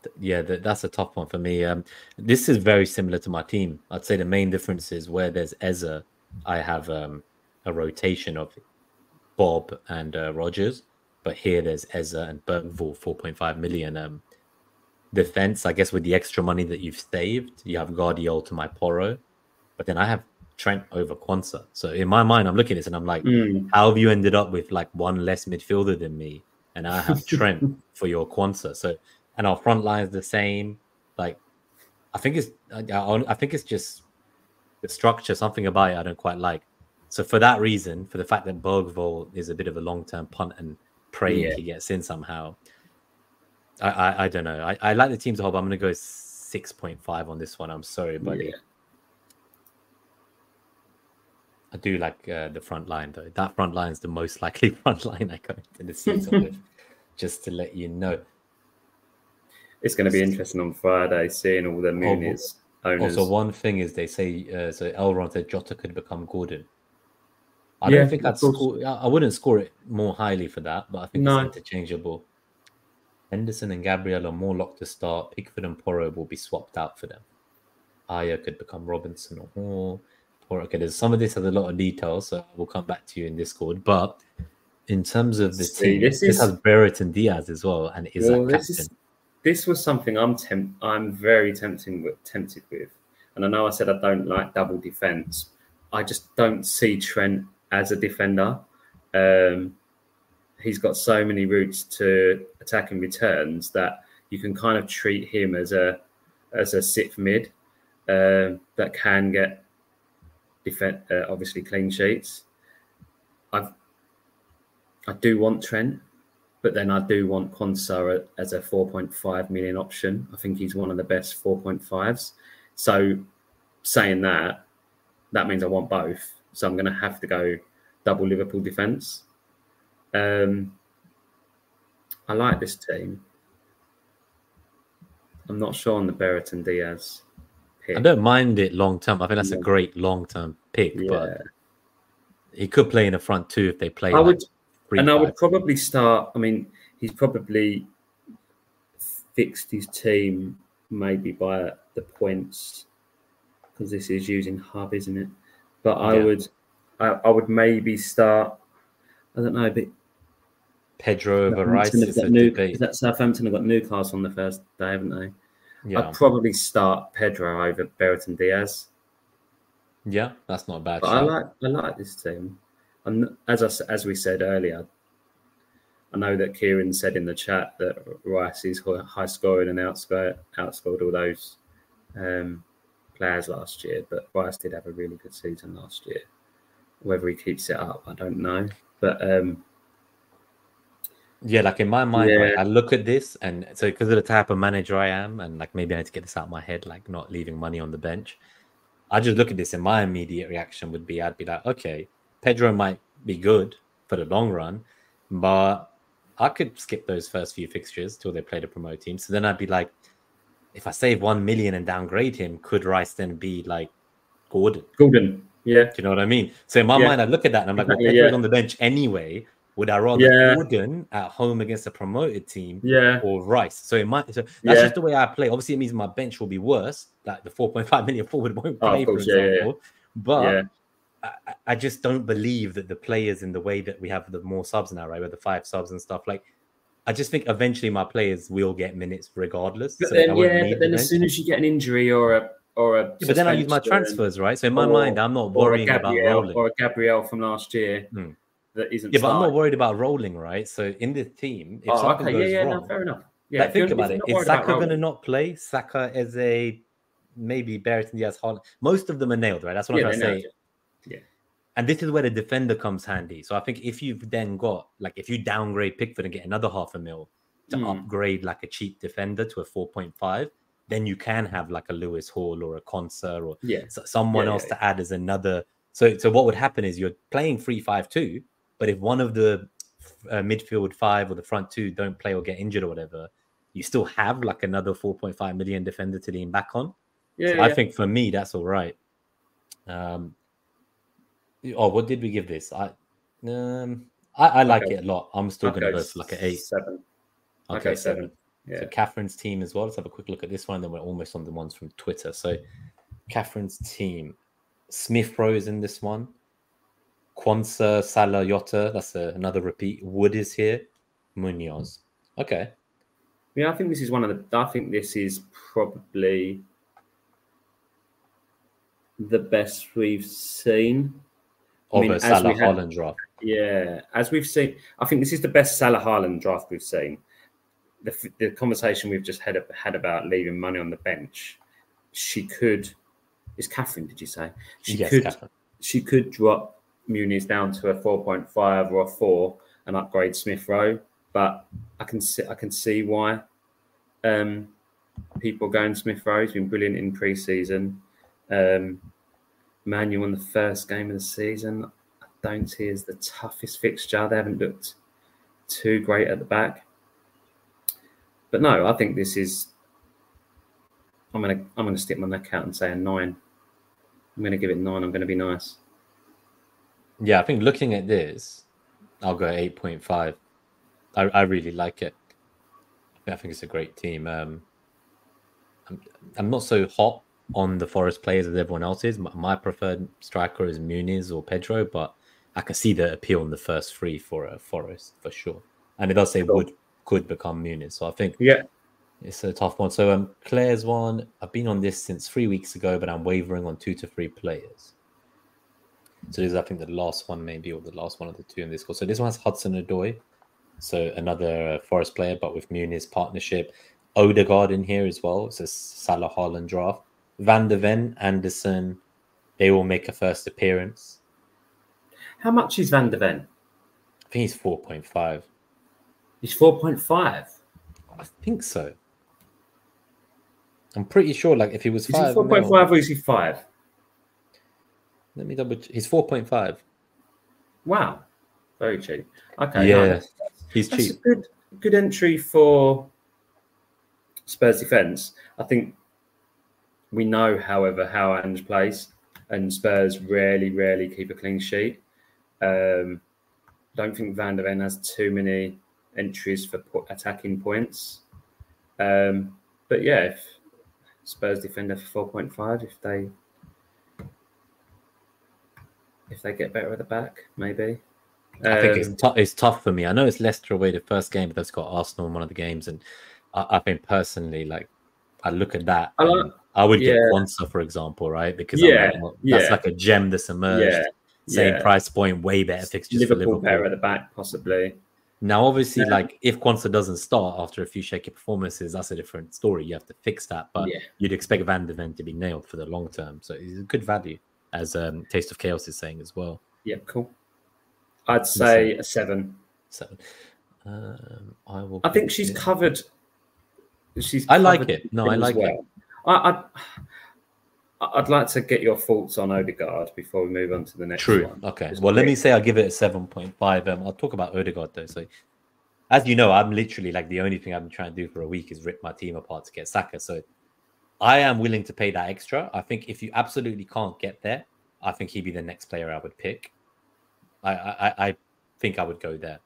th- yeah, that, that's a tough one for me. Um, this is very similar to my team. I'd say the main difference is where there's Ezra, I have um, a rotation of Bobb and uh, Rogers, but here there's Ezra and Bergvall, 4.5 million. Um, defense, I guess, with the extra money that you've saved, you have Gvardiol to my Porro, but then I have Trent over Quansah. So in my mind, I'm looking at this and I'm like, Mm. how have you ended up with like one less midfielder than me? And I have (laughs) Trent for your Quansah. So, and our front line is the same. Like, I think it's, I, I think it's just the structure, something about it I don't quite like. So for that reason, for the fact that Bergvall is a bit of a long-term punt and pray Yeah. he gets in somehow, I, I, I don't know. I, I like the team's a whole, but I'm going to go 6.5 on this one. I'm sorry, buddy. Yeah. I do like uh, the front line though. That front line is the most likely (laughs) front line I go into the season (laughs) with. Just to let you know. It's going to be interesting on Friday seeing all the Muniz owners. Also, one thing is they say uh, so. Elron said Jota could become Gordon. I Yeah, don't think I'd of course. score. I I wouldn't score it more highly for that, but I think No. it's interchangeable. Henderson and Gabriel are more locked to start. Pickford and Porro will be swapped out for them. Aya could become Robinson or Hall. Porro. Okay, there's some of this has a lot of details, so we'll come back to you in Discord. But in terms of the See, team, this this, is- has Brereton Diaz as well, and is Well, this is this was something I'm temp- I'm very tempting with, tempted with, and I know I said I don't like double defense. I just don't see Trent as a defender. Um, he's got so many routes to attack and returns that you can kind of treat him as a as a sixth mid um, that can get defend uh, obviously clean sheets. I've I do want Trent, but then I do want Quansah as a 4.5 million option. I think he's one of the best 4.5s. So, saying that, that means I want both. So, I'm going to have to go double Liverpool defence. Um, I like this team. I'm not sure on the Brereton Diaz pick. I don't mind it long term. I think that's a great long term pick, yeah. but he could play in the front too if they play. I like would, three, and I would probably start. I mean, he's probably fixed his team maybe by the points because this is using hub, isn't it? But I Yeah. would, I, I would maybe start. I don't know, but Pedro over Rice is New, is that Southampton have got Newcastle on the first day, haven't they? Yeah, I'd probably start Pedro over Brereton Diaz. yeah, that's not a bad. I like I like this team, and as I as we said earlier, I know that Kieran said in the chat that Rice is high scoring and outscored, outscored all those um, players last year, but Rice did have a really good season last year. Whether he keeps it up, I don't know. But um, yeah, like in my mind, yeah. right, I look at this and so because of the type of manager I am, and like maybe I need to get this out of my head, like not leaving money on the bench. I just look at this and my immediate reaction would be I'd be like, okay, Pedro might be good for the long run, but I could skip those first few fixtures till they play the promote team. So then I'd be like, if I save one million and downgrade him, could Rice then be like Gordon? Gordon, yeah. Do you know what I mean? So in my yeah. mind, I look at that and I'm like, well, Pedro's yeah. on the bench anyway. Would I rather yeah. Gordon at home against a promoted team, yeah, or Rice? So it might. So that's yeah. just the way I play. Obviously, it means my bench will be worse. Like the 4.5 million (laughs) forward won't oh, play, oh, course, for example. But I, I, just don't believe that the players in the way that we have the more subs now, right, with the five subs and stuff, like I just think eventually my players will get minutes regardless. But so then, yeah, but then as soon as you get an injury or a or a yeah, but then I use my transfers, right? So in my or, mind, I'm not worrying about rolling. Or a Gabriel from last year hmm. That isn't. Yeah, but I'm not worried about rolling, right? So in the team, if oh, something okay. goes yeah, yeah, wrong, no, fair enough. Yeah, like, think about it. Is Saka going to not play? Saka as a maybe Brereton Diaz, Haaland. Most of them are nailed, right? That's what yeah, I'm trying to say. Yeah. And this is where the defender comes handy. So I think if you've then got like if you downgrade Pickford and get another half a mil to mm. upgrade like a cheap defender to a 4.5, then you can have like a Lewis Hall or a Quansah or yeah. someone yeah, else to add as another. So so what would happen is you're playing 3-5-2, but if one of the uh, midfield five or the front two don't play or get injured or whatever, you still have like another 4.5 million defender to lean back on. Yeah, so I think for me that's all right. Um, oh, what did we give this? I um, I, I like okay. it a lot. I'm still okay. going to go for like an eight. Seven. Okay, okay seven. seven. Yeah. So Catherine's team as well. Let's have a quick look at this one. Then we're almost on the ones from Twitter. So Catherine's team, Smith Rowe is in this one. Quansah, Salah, Jota. That's a, another repeat. Wood is here. Munoz. Okay. Yeah, I think this is one of the. I think this is probably the best we've seen. Of I mean, a Salah Haaland draft. Yeah, as we've seen, I think this is the best Salah Haaland draft we've seen. The, the conversation we've just had had about leaving money on the bench, she could. Is Catherine? Did you say she yes, could? Catherine. She could drop Muniz down to a four point five or a four and upgrade Smith Rowe, but I can see I can see why um, people going Smith Rowe. He's been brilliant in pre-season. Um, Manu won the first game of the season. I don't see as the toughest fixture. They haven't looked too great at the back. But no, I think this is. I'm gonna I'm gonna stick my neck out and say a nine. I'm gonna give it nine. I'm gonna be nice. Yeah, I think looking at this, I'll go eight point five. I, I really like it. I think it's a great team. Um, I'm, I'm not so hot on the Forest players as everyone else is. My, my, preferred striker is Muniz or Pedro, but I can see the appeal in the first three for a Forest for sure. And it does say Wood could become Muniz, so I think yeah, it's a tough one. So um, Claire's one. I've been on this since three weeks ago, but I'm wavering on two to three players. So this is, I think, the last one, maybe, or the last one of the two in this course. So this one has Hudson Odoi, so another uh, Forest player, but with Muniz partnership. Odegaard in here as well. It's a Salah Haaland draft. Van der Ven, Anderson, they will make a first appearance. How much is Van der Ven? I think he's 4.5. He's 4.5? I think so. I'm pretty sure, like, if he was is five. He 4.5 or is he five? Let me double check. He's 4.5. Wow. Very cheap. Okay. Yeah. No, he's cheap. good, good entry for Spurs defence. I think we know, however, how Ange plays, and Spurs rarely, rarely keep a clean sheet. Um, don't think Van der Ven has too many entries for attacking points. Um, but yeah, if Spurs defender for 4.5, if they if they get better at the back, maybe. Um, I think it's, um, t- it's tough for me. I know it's Leicester away the first game, but that's got Arsenal in one of the games, and I, I think personally, like I look at that. I, like, I would yeah. get Quansah, for example, right? Because yeah, like, well, that's yeah. like a gem that's emerged. Yeah. Same price point, way better fixtures Liverpool, for Liverpool. pair at the back, possibly. Now, obviously, Yeah. like if Quansah doesn't start after a few shaky performances, that's a different story. You have to fix that. But Yeah. you'd expect Van de Ven to be nailed for the long term. So it's a good value, as um, Taste of Chaos is saying as well. Yeah, cool. I'd say a seven. So um, I will. I think she's it- covered. She's. I like it. No, I like it. I, I'd, I'd like to get your thoughts on Odegaard before we move on to the next one. True. one. Okay. Just Well, let me say I'll give it a seven point five. Um, I'll talk about Odegaard though. So, as you know, I'm literally like the only thing I've been trying to do for a week is rip my team apart to get Saka. So, I am willing to pay that extra. I think if you absolutely can't get there, I think he'd be the next player I would pick. I I, I- think I would go there.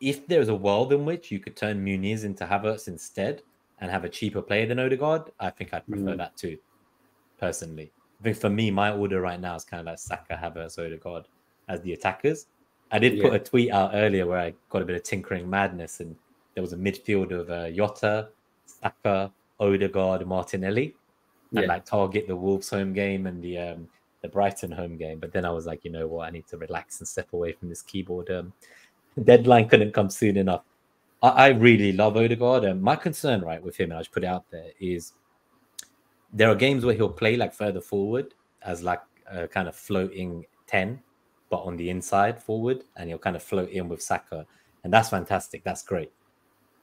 If there's a world in which you could turn Muniz into Havertz instead and have a cheaper player than Odegaard, I think I'd prefer Mm. that too. Personally, I think for me, my order right now is kind of like Saka, Havertz, Odegaard as the attackers. I did put a tweet out earlier where I got a bit of tinkering madness, and there was a midfield of uh, Saka, Odegaard, Martinelli, and Yeah. like target the Wolves home game and the um, the Brighton home game. But then I was like, you know what, I need to relax and step away from this keyboard. Um, (laughs) deadline couldn't come soon enough. I, I really love Odegaard, and my concern, right, with him, and I just put it out there, is there are games where he'll play like further forward as like a kind of floating 10, but on the inside forward, and he'll kind of float in with Saka. And that's fantastic. That's great.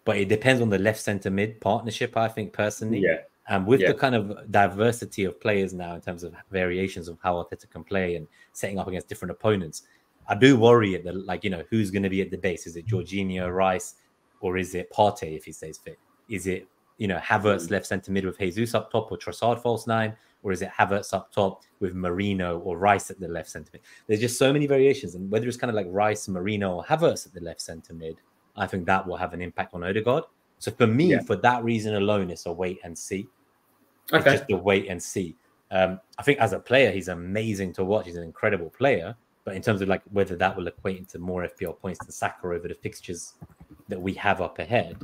But it depends on the left center mid partnership, I think, personally. Yeah, And with Yeah. the kind of diversity of players now in terms of variations of how Arteta can play and setting up against different opponents, I do worry at the like, you know, who's going to be at the base? Is it Jorginho, Rice, or is it Partey if he stays fit? Is it, you know, Havertz Mm. left centre mid with Jesus up top or Trossard false nine? Or is it Havertz up top with Merino or Rice at the left centre mid? There's just so many variations. And whether it's kind of like Rice, Merino, or Havertz at the left centre mid, I think that will have an impact on Odegaard. So for me, Yeah. for that reason alone, it's a wait and see. It's okay. just a wait and see. Um, I think as a player, he's amazing to watch. He's an incredible player. But in terms of like whether that will equate into more FPL points than Saka over the fixtures that we have up ahead,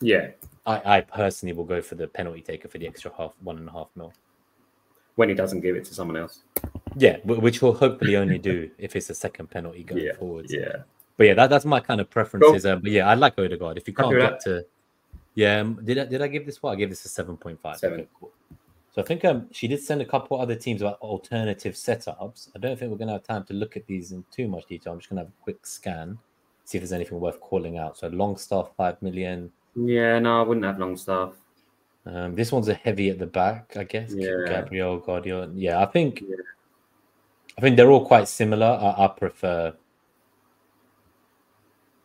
Yeah, I, I personally will go for the penalty taker for the extra half one and a half mil. when he doesn't give it to someone else. Yeah, which we'll hopefully only do if it's a second penalty going Yeah, forwards. Yeah, But yeah, that, that's my kind of preferences. Um, but yeah, I'd like Odegaard. If you can't get to, yeah, um, did I did I give this one? I gave this a seven point five. Seven. cool. So I think um she did send a couple other teams about alternative setups. I don't think we're gonna have time to look at these in too much detail. I'm just gonna have a quick scan, see if there's anything worth calling out. So Longstaff five million. yeah. No, I wouldn't have Longstaff. Um, this one's a heavy at the back, I guess. Yeah. Gabriel Gvardiol. Yeah, I think Yeah. I think they're all quite similar. I, I prefer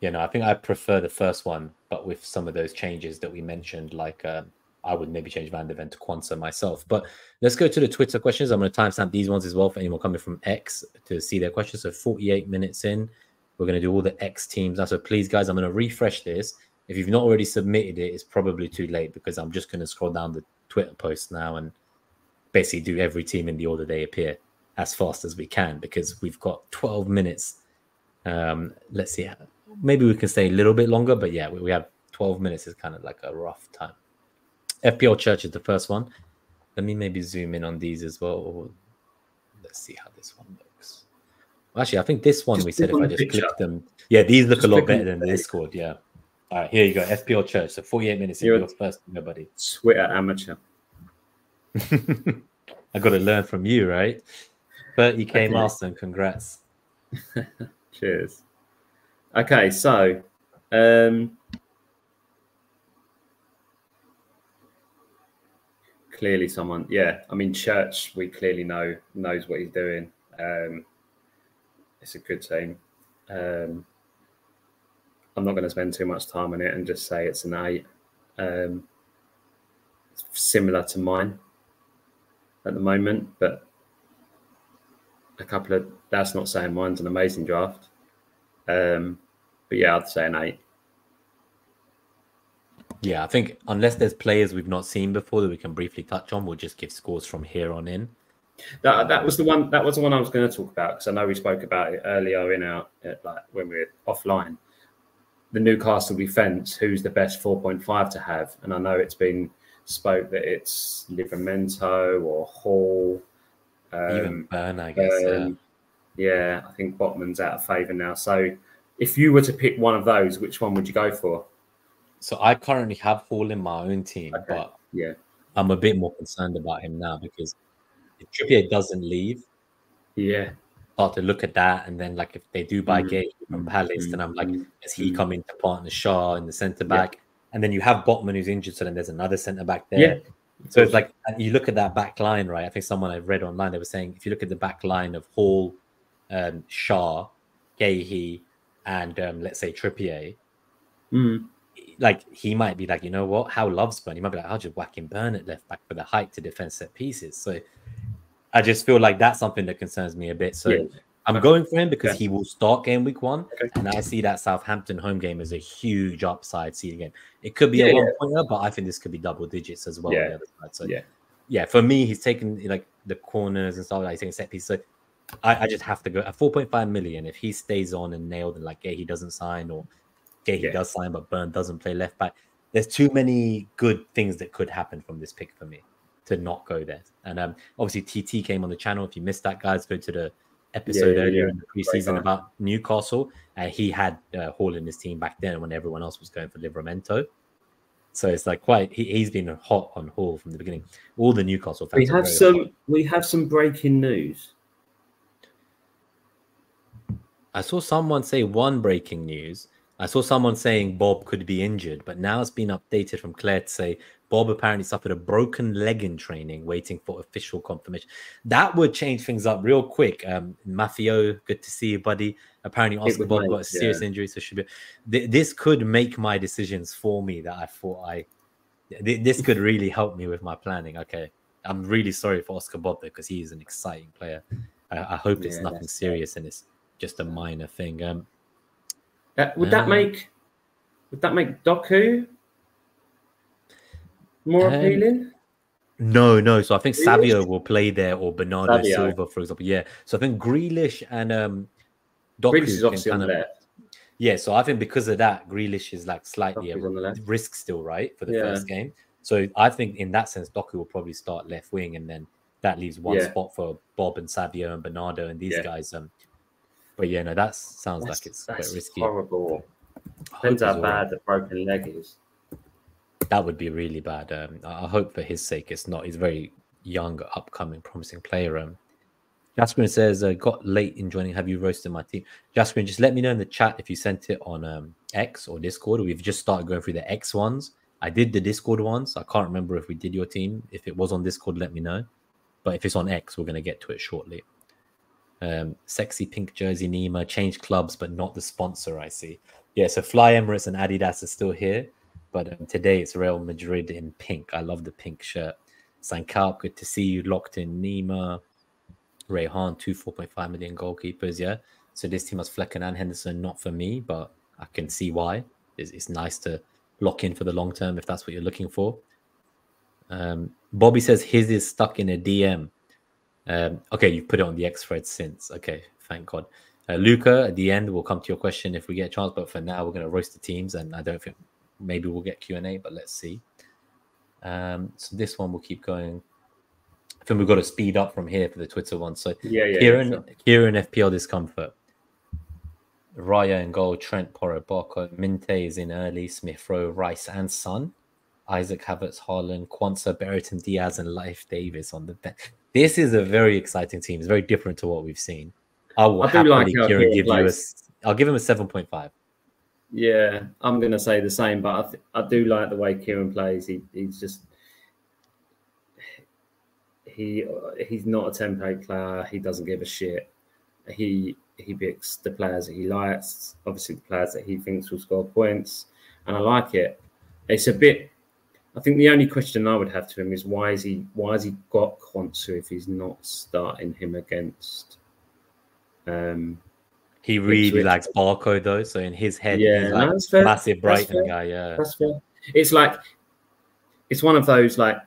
you know, I think I prefer the first one, but with some of those changes that we mentioned, like um, I would maybe change Van de Ven to Quansah myself. But let's go to the Twitter questions. I'm going to timestamp these ones as well for anyone coming from X to see their questions. So 48 minutes in, we're going to do all the X teams now. So please, guys, I'm going to refresh this. If you've not already submitted it, it's probably too late because I'm just going to scroll down the Twitter post now and basically do every team in the order they appear as fast as we can because we've got 12 minutes. Um, let's see. Maybe we can stay a little bit longer, but yeah, we, we have 12 minutes is kind of like a rough time. FPL Church is the first one. Let me maybe zoom in on these as well. Let's see how this one looks. Actually, I think this one Just we said if I just picture. click them. Yeah, these look Just a lot better than Discord. Yeah. All right, here you go. FPL Church. So 48 minutes. You're- You're first, nobody. Twitter amateur. (laughs) I got to learn from you, right? 30k Okay. Marston, congrats. (laughs) Cheers. Okay, so um, clearly someone, yeah. I mean, Church, we clearly know knows what he's doing. Um, it's a good team. Um, I'm not going to spend too much time on it and just say it's an eight. Um, similar to mine at the moment, but a couple of that's not saying mine's an amazing draft. Um, but yeah, I'd say an eight. Yeah, I think unless there's players we've not seen before that we can briefly touch on, we'll just give scores from here on in. That that was the one. That was the one I was going to talk about because I know we spoke about it earlier in our like when we were offline. The Newcastle defense, who's the best four point five to have, and I know it's been spoke that it's Livramento or Hall. Even Um, Burn, I guess. yeah. Yeah, I think Botman's out of favour now. So if you were to pick one of those, which one would you go for? So I currently have Hall in my own team, Okay. but Yeah, I'm a bit more concerned about him now because if Trippier doesn't leave, yeah, start to look at that, and then like if they do buy Mm, Gay from mm, Palace, mm, then I'm like, is he mm. coming to partner Schär in the centre Yeah. back? And then you have Botman who's injured, so then there's another centre back there. yeah. So it's like you look at that back line, right? I think someone I read online they were saying if you look at the back line of Hall, um, Schär, Guéhi, and um, let's say Trippier, Mm, like he might be like, you know what, Howe loves Burn. He might be like, I'll just whack him Burn at left back for the height to defend set pieces. So I just feel like that's something that concerns me a bit. So yeah. I'm going for him because Okay. he will start game week one, Okay. and I see that Southampton home game as a huge upside seeding game. It could be Yeah, a yeah. one pointer, but I think this could be double digits as well. On Yeah. the other side. So Yeah. yeah, for me, he's taking like the corners and stuff like he's taking set pieces. So I, I just have to go at 4.5 million. If he stays on and nailed and like Guéhi doesn't sign or Guéhi Yeah. does sign, but Burn doesn't play left back. There's too many good things that could happen from this pick for me to not go there. And um, obviously TT came on the channel. If you missed that, guys, go to the episode yeah, earlier yeah. in the preseason guy. about Newcastle. And he had uh, Hall in his team back then when everyone else was going for Livramento. So it's like quite he, he's been hot on Hall from the beginning. All the Newcastle fans We have some. hot. We have some breaking news. I saw someone say one breaking news. I saw someone saying Bobb could be injured, but now it's been updated from Claire to say Bobb apparently suffered a broken leg in training, waiting for official confirmation. That would change things up real quick. Um, Mafio, good to see you, buddy. Apparently, Oscar Bobb make- got a serious yeah. injury, so should be. Th- this could make my decisions for me that I thought I. th- This could really help me with my planning. Okay, I'm really sorry for Oscar Bobb though, because he is an exciting player. I, I hope it's nothing serious and it's just a minor thing. Um, Uh, would that Um, make? Would that make Doku more Um, appealing? No, no. So I think Grealish? Savio will play there or Bernardo Savio. Silva, for example. Yeah. So I think Grealish and um Doku Grealish is can obviously on kind the of- left. Yeah, so I think because of that, Grealish is like slightly a Doku's on the left. risk still, right, for the Yeah. first game. So I think in that sense, Doku will probably start left wing, and then that leaves one Yeah. spot for Bobb and Savio and Bernardo and these Yeah. guys. Um, but yeah, no, that sounds That's, like it's that's quite risky. horrible. Depends how all right. bad the broken leg is. that would be really bad. Um, I hope for his sake it's not. He's a very young, upcoming, promising player. Um, Jasperin says, uh, "Got late in joining. Have you roasted my team?" Jasperin, just let me know in the chat if you sent it on um, X or Discord. We've just started going through the X ones. I did the Discord ones. I can't remember if we did your team. If it was on Discord, let me know. But if it's on X, we're going to get to it shortly. Um, sexy pink jersey Nima changed clubs, but not the sponsor. I see. Yeah, so Fly Emirates and Adidas are still here, but um, today it's Real Madrid in pink. I love the pink shirt. Sankap, good to see you. Locked in Nima, Rayhan, two 4.5 million goalkeepers. Yeah, so this team has Flecken and Henderson. Not for me, but I can see why. It's, it's nice to lock in for the long term if that's what you're looking for. Um, Bobby says his is stuck in a DM. Um, okay, you've put it on the X thread since. Okay, thank God. Uh, Luca, at the end, we'll come to your question if we get a chance. But for now, we're going to roast the teams, and I don't think maybe we'll get Q and A, but let's see. Um, so this one we'll keep going. I think we've got to speed up from here for the Twitter one. So Yeah, yeah. Kieran, sure. Kieran FPL discomfort. Raya and goal, Trent, Porro, Barco, Minteh is in early, Smith Rowe, Rice, and Son. Isak Havertz, Haaland, Quansah, Brereton, Diaz, and Leif Davis on the bench. This is a very exciting team. It's very different to what we've seen. I will I happily, like Kieran, give you a. I'll give him a seven point five. Yeah, I'm going to say the same, but I, th- I do like the way Kieran plays. He he's just he he's not a template player. He doesn't give a shit. He he picks the players that he likes. Obviously, the players that he thinks will score points, and I like it. It's a bit. I think the only question I would have to him is why is he why has he got Quansah if he's not starting him against? Um, He really likes Barco though, so in his head, Yeah, he's like fair. massive Brighton guy. Yeah, That's fair. It's like it's one of those like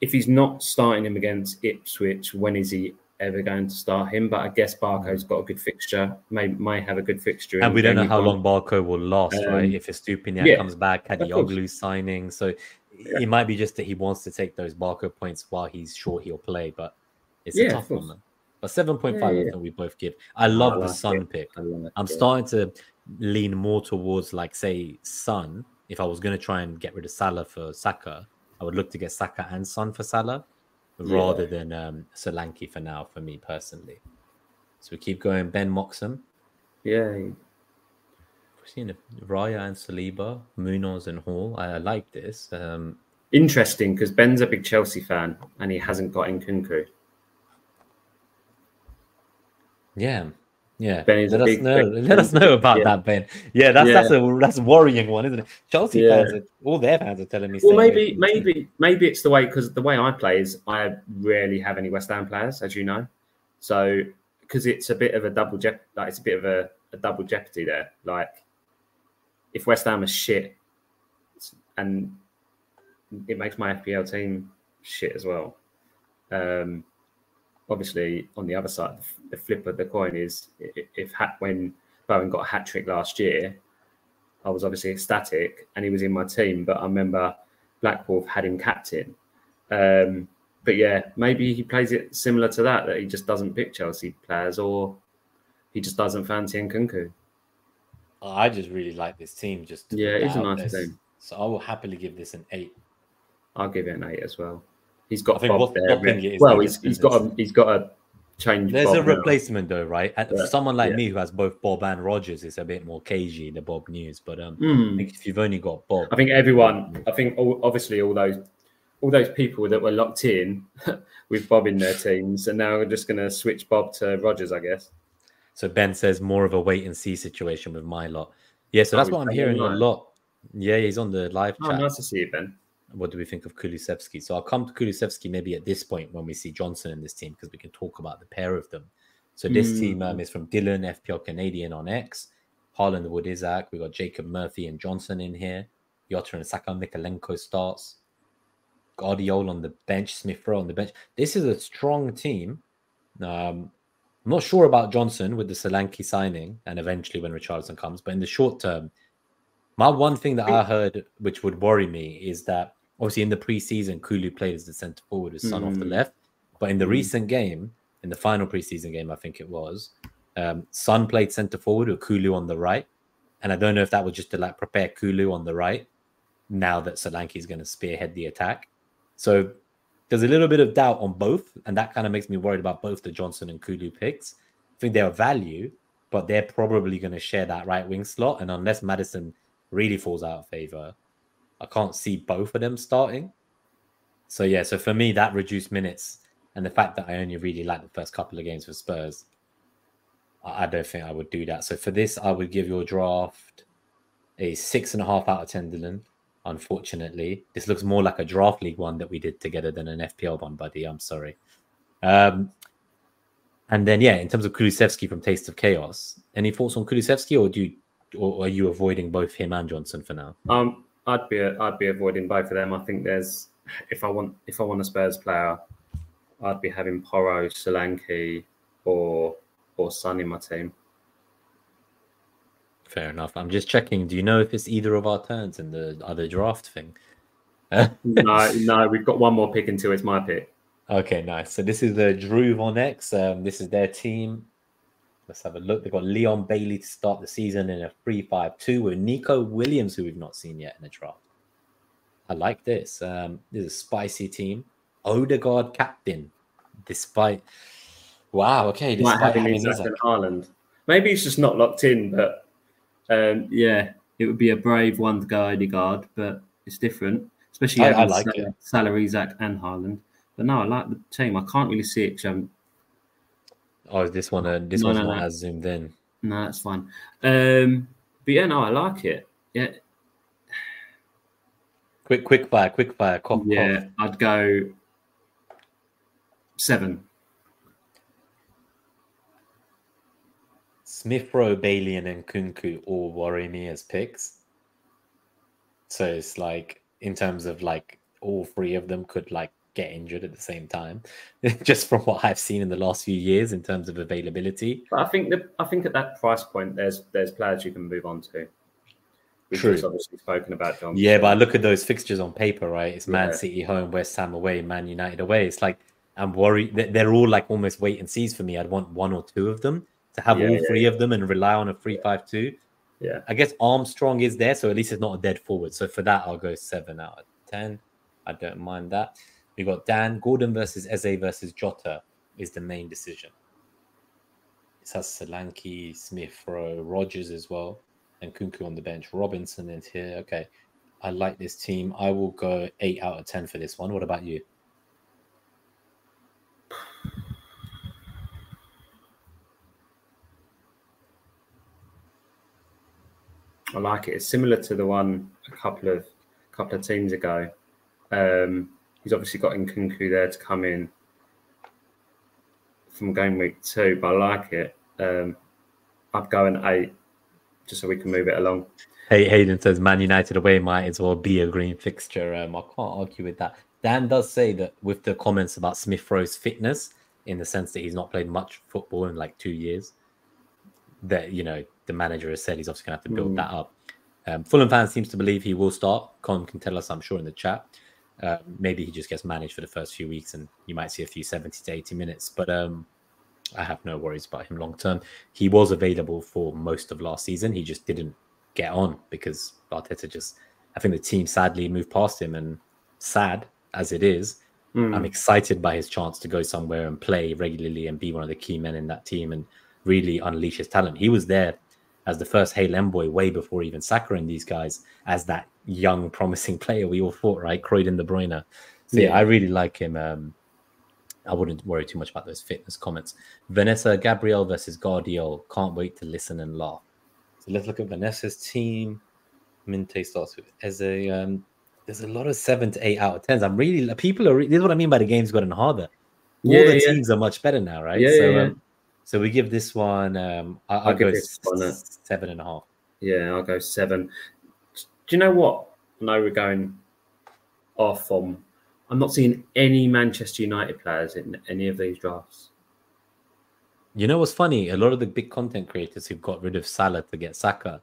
if he's not starting him against Ipswich, when is he ever going to start him? But I guess Barco's got a good fixture. May may have a good fixture. and we don't know how week long Barco will last, Um, right? If Estupiñán yeah, comes back, course. Signing, so it might be just that he wants to take those Barco points while he's sure he'll play. But it's a tough one. Man. But 7.5, Yeah, I think we both give. I love I the like Son it. pick. I like it. starting to lean more towards like say Son. If I was going to try and get rid of Salah for Saka, I would look to get Saka and Son for Salah rather than um, Solanke for now. For me personally, so we keep going. Ben Moxham, Yeah, seen Raya and Saliba, Munoz and Hall. I, I like this. Um, interesting because Ben's a big Chelsea fan and he hasn't got Nkunku. yeah. Yeah, Ben let us big- know. big- Let us know about yeah. that, Ben. Yeah, that's that's a that's a worrying one, isn't it? Chelsea Yeah. fans, are, all their fans are telling me. Well, maybe, maybe, maybe it's the way because the way I play is I rarely have any West Ham players, as you know. So because it's a bit of a double jep, like it's a bit of a, a double jeopardy there. Like if West Ham is shit, and it makes my FPL team shit as well. Um, obviously, on the other side, the flip of the coin is if when Bowen got a hat trick last year, I was obviously ecstatic and he was in my team, but I remember Black Wolf had him captain. Um, but yeah, maybe he plays it similar to that, that he just doesn't pick Chelsea players or he just doesn't fancy Nkunku. I just really like this team. Just Yeah, it's a nice there. team. So I will happily give this an eight. I'll give it an eight as well. He's got think Bobb what's there. is well, he's, he's got a, he's got a change. There's Bobb a now. replacement though, right? And Yeah, for someone like yeah. me who has both Bobb and Rogers, it's a bit more cagey in the Bobb news. But um, I think if you've only got Bobb, I think everyone. I think all, obviously all those all those people that were locked in (laughs) with Bobb in their teams, and now we're just going to switch Bobb to Rogers, I guess. So Ben says more of a wait and see situation with my lot. Yeah, so Oh, that's what I'm hearing a lot. Yeah, he's on the live Oh, chat. nice to see you, Ben. What do we think of Kulusevski? So I'll come to Kulusevski maybe at this point when we see Johnson in this team because we can talk about the pair of them. So this Mm. team um, is from Dylan, FPL Canadian on X, Haaland Wood Isak. We got Jacob Murphy and Johnson in here. Jota and Saka Mykolenko starts. Gvardiol on the bench, Smith Rowe on the bench. This is a strong team. Um, I'm not sure about Johnson with the Solanke signing and eventually when Richardson comes, but in the short term, my one thing that I heard which would worry me is that obviously in the preseason, Kulu played as the centre forward with Son off the Mm. left. But in the Mm. recent game, in the final preseason game, I think it was, um, Son played centre forward with Kulu on the right. And I don't know if that was just to like prepare Kulu on the right now that Solanke is going to spearhead the attack. So there's a little bit of doubt on both, and that kind of makes me worried about both the Johnson and Kulu picks. I think they're value, but they're probably going to share that right wing slot. And unless Maddison really falls out of favor, I can't see both of them starting. So yeah, so for me, that reduced minutes and the fact that I only really like the first couple of games for Spurs, I I don't think I would do that. So for this, I would give your draft a six and a half out of ten, Dylan. Unfortunately, this looks more like a draft league one that we did together than an FPL one, buddy. I'm sorry. Um, and then yeah, in terms of Kulusevski from Taste of Chaos, any thoughts on Kulusevski, or do you, or are you avoiding both him and Johnson for now? Um, I'd be I'd be avoiding both of them. I think there's if I want if I want a Spurs player, I'd be having Porro, Solanke, or or Son in my team. Fair enough. I'm just checking. Do you know if it's either of our turns in the other draft thing? (laughs) no, no, we've got one more pick until it's my pick. Okay, nice. So this is the Drew on X. Um, this is their team. Let's have a look. They've got Leon Bailey to start the season in a 3-5-2 with Nico Williams, who we've not seen yet in the draft. I like this. Um, this is a spicy team. Odegaard captain, despite wow, okay, Might despite him having and Haaland. Maybe he's just not locked in, but um, yeah, it would be a brave one to go Odegaard, but it's different, especially I- I like Sal-. Salah, Isak, and Haaland. But no, I like the team. I can't really see it. I'm- Oh, this one, uh, this No, one's no, not no. as zoomed in. No, that's fine. Um, but yeah, no, I like it. Yeah, Quick, quick fire, quick fire, cough, yeah, cough. I'd go seven. Smith Rowe, Bailey, and Nkunku all worry me as picks. So it's like in terms of like all three of them could like get injured at the same time, (laughs) just from what I've seen in the last few years in terms of availability. But I think that I think at that price point, there's there's players you can move on to. We've True. obviously spoken about John. Yeah, but I look at those fixtures on paper, right? It's Man Yeah. City home, West Ham away, Man United away. It's like I'm worried they're all like almost wait and sees for me. I'd want one or two of them to have Yeah, all three of them and rely on a three-five-two. Yeah. I guess Armstrong is there, so at least it's not a dead forward. So for that, I'll go seven out of ten. I don't mind that. We got Dan Gordon versus Eze versus Jota is the main decision. It has Solanke, Smith Rowe, Rogers as well, and Nkunku on the bench. Robinson is here. Okay. I like this team. I will go eight out of ten for this one. What about you? I like it. It's similar to the one a couple of couple of teams ago. Um, he's obviously got Nkunku there to come in from game week two, but I like it. Um, I'd go an eight just so we can move it along. Hey, Hayden says Man United away might as well be a green fixture. Um, I can't argue with that. Dan does say that with the comments about Smith Rowe's fitness, in the sense that he's not played much football in like two years, that you know the manager has said he's obviously going to have to build Mm. that up. Um, Fulham fans seems to believe he will start. Colin can tell us, I'm sure, in the chat. Uh, maybe he just gets managed for the first few weeks, and you might see a few 70 to 80 minutes. But um, I have no worries about him long term. He was available for most of last season. He just didn't get on because Arteta just, I think the team sadly moved past him. And sad as it is, Mm. I'm excited by his chance to go somewhere and play regularly and be one of the key men in that team and really unleash his talent. He was there as the first Hale boy way before even Saka and these guys as that young, (laughs) promising player we all thought, right? Croydon De Bruyne. So yeah, Yeah. I really like him. Um, I wouldn't worry too much about those fitness comments. Vanessa Gabriel versus Gvardiol. Can't wait to listen and laugh. So let's look at Vanessa's team. Minteh starts with Eze. Um, there's a lot of seven to eight out of tens. I'm really people are. re- This is what I mean by the game's gotten harder. All Yeah, the yeah. teams are much better now, right? Yeah, so, yeah. Um, so we give this one. Um, I, I'll, I'll give go this one a- seven and a half. Yeah, I'll go seven. Do you know what? I know we're going off on. I'm not seeing any Manchester United players in any of these drafts. You know what's funny? A lot of the big content creators who've got rid of Salah to get Saka,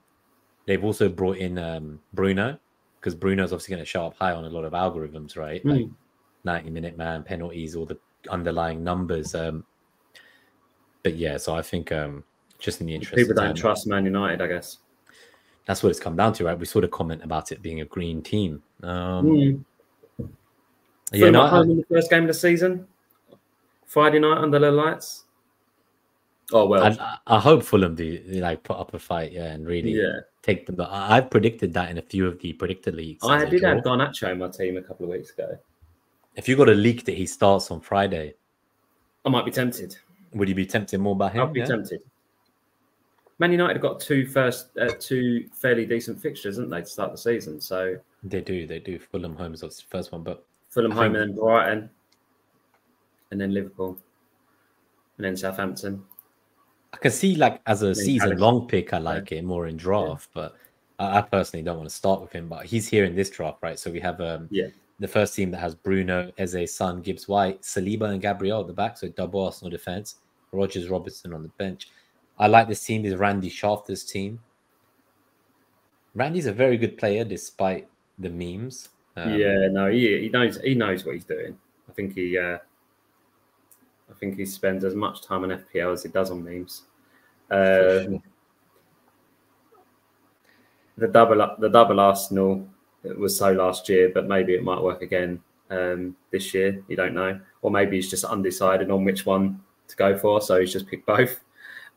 they've also brought in um, Bruno because Bruno's obviously going to show up high on a lot of algorithms, right? Like Mm. 90 minute man, penalties, all the underlying numbers. Um, but yeah, so I think um, just in the interest People of don't time, trust Man United, I guess. that's what it's come down to, right? We sort of comment about it being a green team. Um, Mm. yeah, Fulham no, at I- home in the first game of the season, Friday night under the lights. Oh well, I, I hope Fulham do like put up a fight, yeah, and really yeah. take them. But I- I've predicted that in a few of the predicted leagues. I did have Garnacho in my team a couple of weeks ago. If you got a leak that he starts on Friday, I might be tempted. Would you be tempted more by him? I'd be yeah? tempted. Man United have got two first, uh, two fairly decent fixtures, haven't they, to start the season? So They do, they do. Fulham home is obviously the first one, but Fulham I home think- and then Brighton, and then Liverpool, and then Southampton. I can see like as a season long pick, I like it more in draft, but I, I personally don't want to start with him. But he's here in this draft, right? So we have um Yeah. the first team that has Bruno, Eze, Son, Gibbs White, Saliba, and Gabriel at the back. So double Arsenal defense. Rogers, Robertson on the bench. I like this team. Is Randy Shafter's team. Randy's a very good player despite the memes. Um, yeah, no, he, he knows he knows what he's doing. I think he, uh, I think he spends as much time on FPL as he does on memes. Uh, sure. the double the double Arsenal it was so last year, but maybe it might work again um, this year. You don't know, or maybe he's just undecided on which one to go for, so he's just picked both.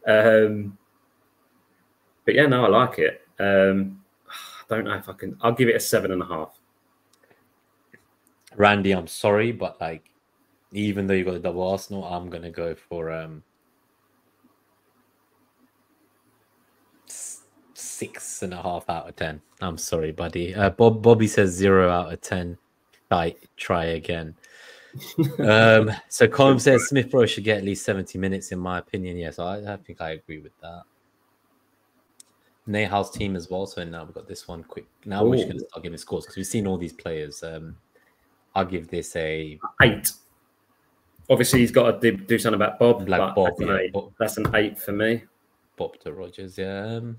Um, but yeah, no, I like it. Um, I don't know if I can. I'll give it a seven and a half. Randy, I'm sorry, but like, even though you got a double Arsenal, I'm gonna go for um six and a half out of ten. I'm sorry, buddy. Uh, Bob Bobby says zero out of ten. Try try again. Um, so Colm says Smith Rowe should get at least 70 minutes, in my opinion. Yes, I, I think I agree with that. Nahal's team as well. So now we've got this one quick. Now we're just going to start giving scores because we've seen all these players. Um, I'll give this a Eight. Obviously, he's got to do, do something about Bobb. Like Bobb, that's, an yeah, eight. Bobb. that's an eight for me. Bobb to Rogers. Yeah. Um,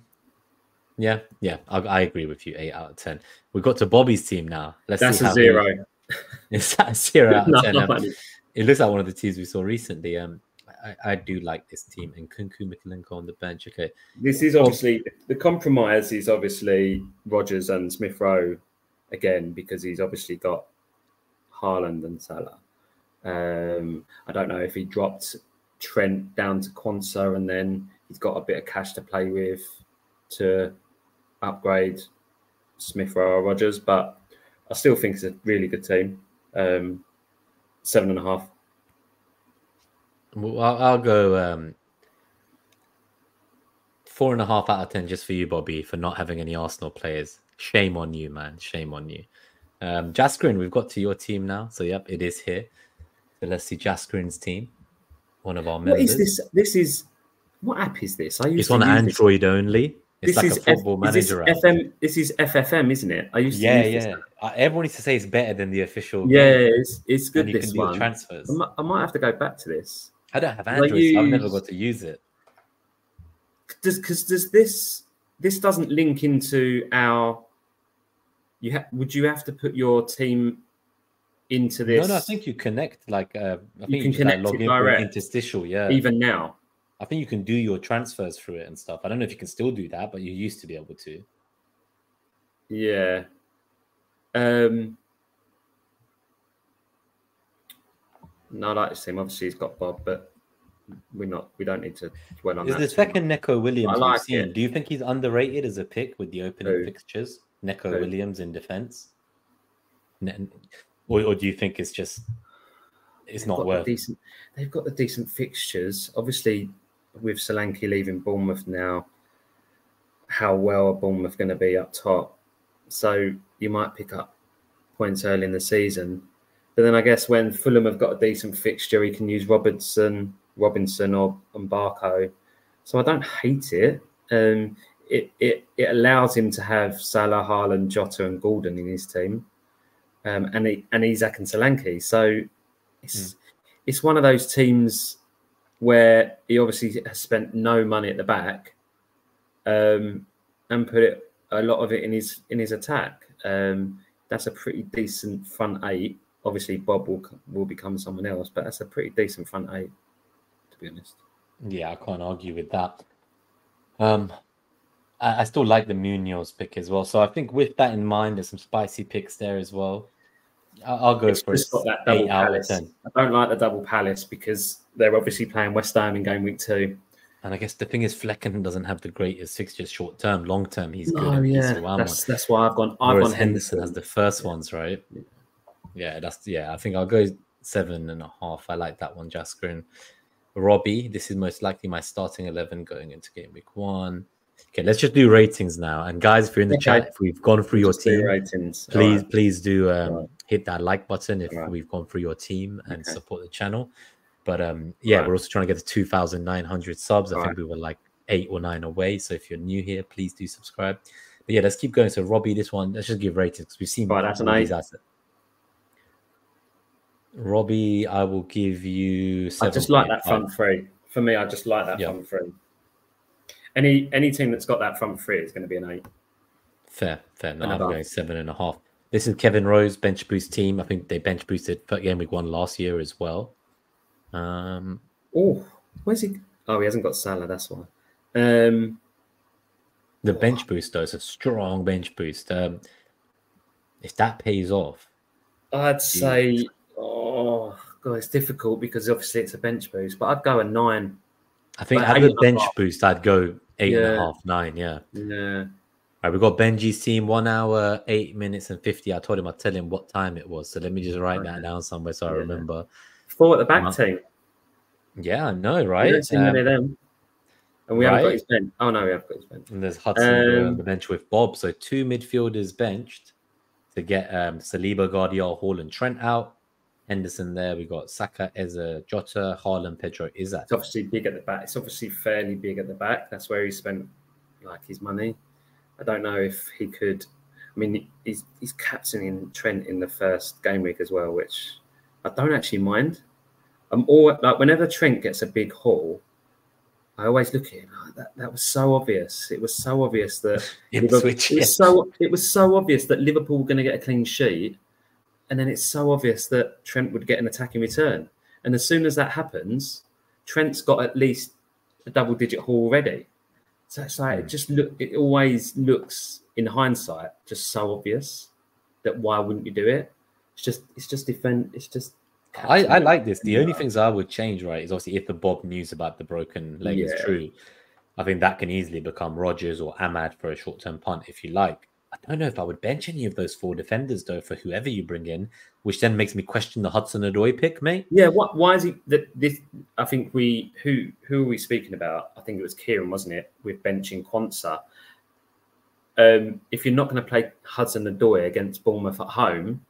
yeah, yeah, I, I agree with you. Eight out of ten. We've got to Bobby's team now. Let's That's see a he- zero. (laughs) Is that a zero out of (laughs) No, ten? Um, it looks like one of the teams we saw recently. Um, I, I do like this team and Nkunku Mykolenko on the bench. Okay, This is obviously the compromise is obviously Rogers and Smith Rowe again because he's obviously got Haaland and Salah. Um, I don't know if he dropped Trent down to Quansah and then he's got a bit of cash to play with to upgrade Smith Rowe or Rogers, but I still think it's a really good team. Um, seven and a half. Well, I'll, I'll go um, four and a half out of ten just for you, Bobby, for not having any Arsenal players. Shame on you, man. Shame on you. Um, Jaskrin, we've got to your team now. So, yep, it is here. So let's see Jaskrin's team. One of our members. is this? This is what app is this? I used It's on use. Android only. It's This like is a football F- manager this. FM. This is FFM, isn't it? I used to Yeah, use yeah. Uh, everyone used to say it's better than the official. Yeah, it's it's good. you This one. transfers. I might, I might have to go back to this. I don't have I Android, I've never got to use it. Does because does this this doesn't link into our? You ha- would you have to put your team into this? No, no, I think you connect like uh, I think you, can just, like, connect log it in direct. interstitial. Yeah, even now. I think you can do your transfers through it and stuff. I don't know if you can still do that, but you used to be able to. Yeah. Um. No, I like this team. Obviously, he's got Bobb, but we're not. We don't need to dwell on Is the second Neco Williams I like seen? Do you think he's underrated as a pick with the opening Who? fixtures? Neco Who? Williams in defense, or, or do you think it's just it's They've not the worth? decent. They've got the decent fixtures. Obviously, with Solanke leaving Bournemouth now, how well are Bournemouth going to be up top? So you might pick up points early in the season. But then I guess when Fulham have got a decent fixture, he can use Robertson, Robinson, or Mbarko. So I don't hate it. Um, it, it it allows him to have Salah, Haaland, Jota, and Gordon in his team, um, and he, and Isak and Solanke. So it's it's one of those teams where he obviously has spent no money at the back, um, and put it a lot of it in his in his attack. Um, that's a pretty decent front eight. Obviously, Bobb will will become someone else, but that's a pretty decent front eight, to be honest. Yeah, I can't argue with that. Um, I, I still like the Munoz pick as well. So I think with that in mind, there's some spicy picks there as well. I'll go It's for just got that double palace. I don't like the double palace because they're obviously playing West Ham in game week two. And I guess the thing is, Flekken doesn't have the greatest fixtures short term. Long term, he's good. No, he's yeah, the that's that's why I've gone. I've Whereas gone Henderson has the first ones, right? Yeah. Yeah, that's yeah. I think I'll go seven and a half. I like that one, Jaskrin. Robbie, this is most likely my starting eleven going into game week one. Okay, let's just do ratings now. And guys, if you're in the Okay. chat, if we've gone through your Just do team, ratings. please Alright. please do um, Right. hit that like button if Right. we've gone through your team and Okay. support the channel. But um, yeah, Right. we're also trying to get to 2,900 subs. I Right. think we were like eight or nine away. So if you're new here, please do subscribe. But yeah, let's keep going. So Robbie, this one, let's just give ratings because we've seen Right, that's an eight. assets. Robbie, I will give you. I just like that 7.5. front three. For me, I just like that Yeah. front three. Any any team that's got that front three is going to be an eight. Fair, fair. No, I'm going seven and a half. This is Kevin Rose bench boost team. I think they bench boosted for game week one last year as well. Um, Oh, where's he? Oh, he hasn't got Salah. That's why. Um, the bench boost though is a strong bench boost. Um, if that pays off, I'd say, oh god, it's difficult because obviously it's a bench boost, but I'd go a nine. I think out of the a bench boost, I'd go eight and a Yeah. half, nine. Yeah. Yeah, All right, we've got Benji's team, one hour, eight minutes, and 50. I told him I'd tell him what time it was. So let me just write that down somewhere so I remember. four at the back team. Yeah, I know, right? don't see many Um, them. And we haven't got right? his bench. Oh no, we have got his bench. and there's Hudson there on Um, the bench with Bobb. So two midfielders benched to get um, Saliba, Gvardiol, Hall, and Trent out. Henderson there. We got Saka, Eze, Jota, Haaland, Pedro, Isak. It's obviously big at the back. It's obviously fairly big at the back. That's where he spent like his money. I don't know if he could. I mean, he's he's captaining Trent in the first game week as well, which I don't actually mind. I'm all like whenever Trent gets a big haul, I always look at him. "Oh, that that was so obvious. It was so obvious that (laughs) Ipswich, it yeah. was so it was so obvious that Liverpool were going to get a clean sheet, and then it's so obvious that Trent would get an attacking return. And as soon as that happens, Trent's got at least a double digit haul already. So it's like, it hmm. just look, it always looks in hindsight just so obvious that why wouldn't you do it? It's just, it's just defend, it's just. I, I like this. The only things I would change, right, is obviously if the Bobb news about the broken leg is true, I think that can easily become Rogers or Amad for a short term punt if you like. I don't know if I would bench any of those four defenders though for whoever you bring in, which then makes me question the Hudson Odoi pick, mate. Yeah, what? Why is he? That this? I think we who who are we speaking about? I think it was Kieran, wasn't it? With benching Quansah. Um, if you're not going to play Hudson Odoi against Bournemouth at home,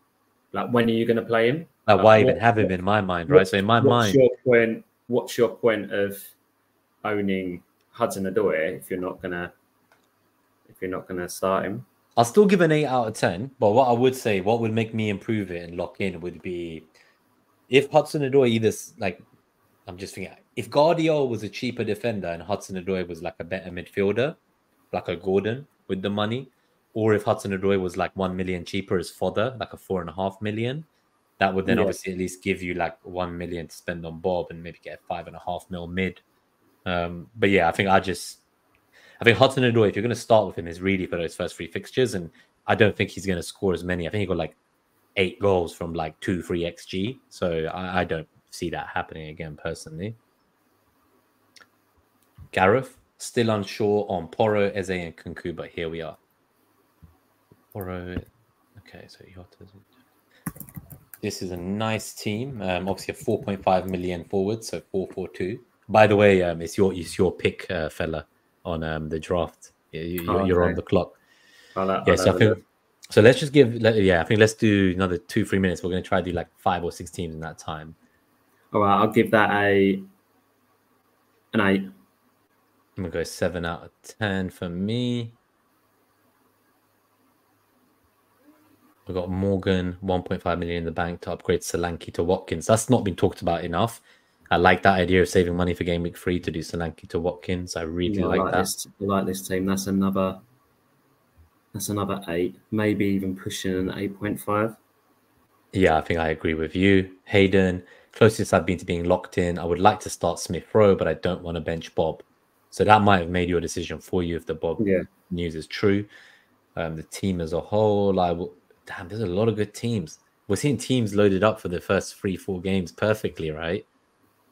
like when are you going to play him? Like, Like, why what- even have him in my mind, right? So in my what's mind, your point? What's your point of owning Hudson Odoi if you're not gonna if you're not gonna start him? I'll still give an eight out of ten. But what I would say, what would make me improve it and lock in would be if Hudson Odoi either like I'm just thinking if Gvardiol was a cheaper defender and Hudson Odoi was like a better midfielder, like a Gordon with the money, or if Hudson Odoi was like one million cheaper as fodder, like a four and a half million, that would then Yeah. obviously at least give you like one million to spend on Bobb and maybe get a five and a half mil mid. Um, but yeah, I think I just I think Hudson Odoi, if you're going to start with him, is really for those first three fixtures, and I don't think he's going to score as many. I think he got like eight goals from like two, three xg. So I, I don't see that happening again personally. Gareth still unsure on Porro, Eze, and Nkunku, but here we are. Porro, okay, so Jota's. This is a nice team. Um, obviously a 4.5 million forward, so 442. By the way, um, it's your it's your pick, uh, fella, on um the draft. You, you, Oh, you're on the clock. I'll Yeah, so I think so. Let's just give. let- Yeah, I think let's do another two three minutes. We're going to try to do like five or six teams in that time. All right, I'll give that a an eight. I'm gonna go seven out of ten for me. We've got Morgan, 1.5 million in the bank to upgrade Solanke to Watkins. That's not been talked about enough. I like that idea of saving money for game week three to do Solanke to Watkins. I really Yeah, I like, like that. this. I like this team. That's another. That's another eight. Maybe even pushing an eight point five. Yeah, I think I agree with you. Hayden, closest I've been to being locked in. I would like to start Smith Rowe, but I don't want to bench Bobb. So that might have made your decision for you if the Bobb Yeah. news is true. Um, the team as a whole, I will. Damn, there's a lot of good teams. We're seeing teams loaded up for the first three, four games perfectly, right?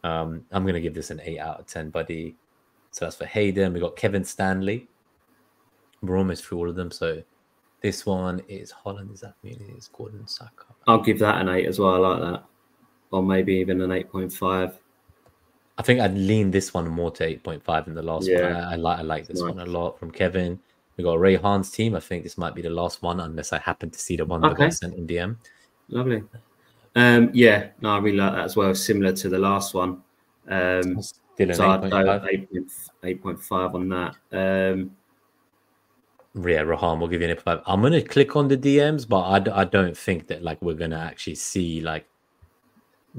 Um, I'm gonna give this an eight out of ten, buddy. So that's for Hayden. We got Kevin Stanley. We're almost through all of them. So this one is Haaland. Is that really? Is Gordon Saka? I'll give that an eight as well. I like that, or maybe even an eight point five. I think I'd lean this one more to 8.5 than the last one. I, I like I like this Nice. one a lot from Kevin. We got Ray Hahn's team. I think this might be the last one, unless I happen to see the one that Okay. got sent in DM. Lovely. Um, yeah, no, I really like that as well. Similar to the last one. Um, Still so I'd go 8.5. on that. Um, Yeah, Rahan, we'll give you an 8.5. I'm gonna click on the DMs, but I, d- I don't think that like we're gonna actually see like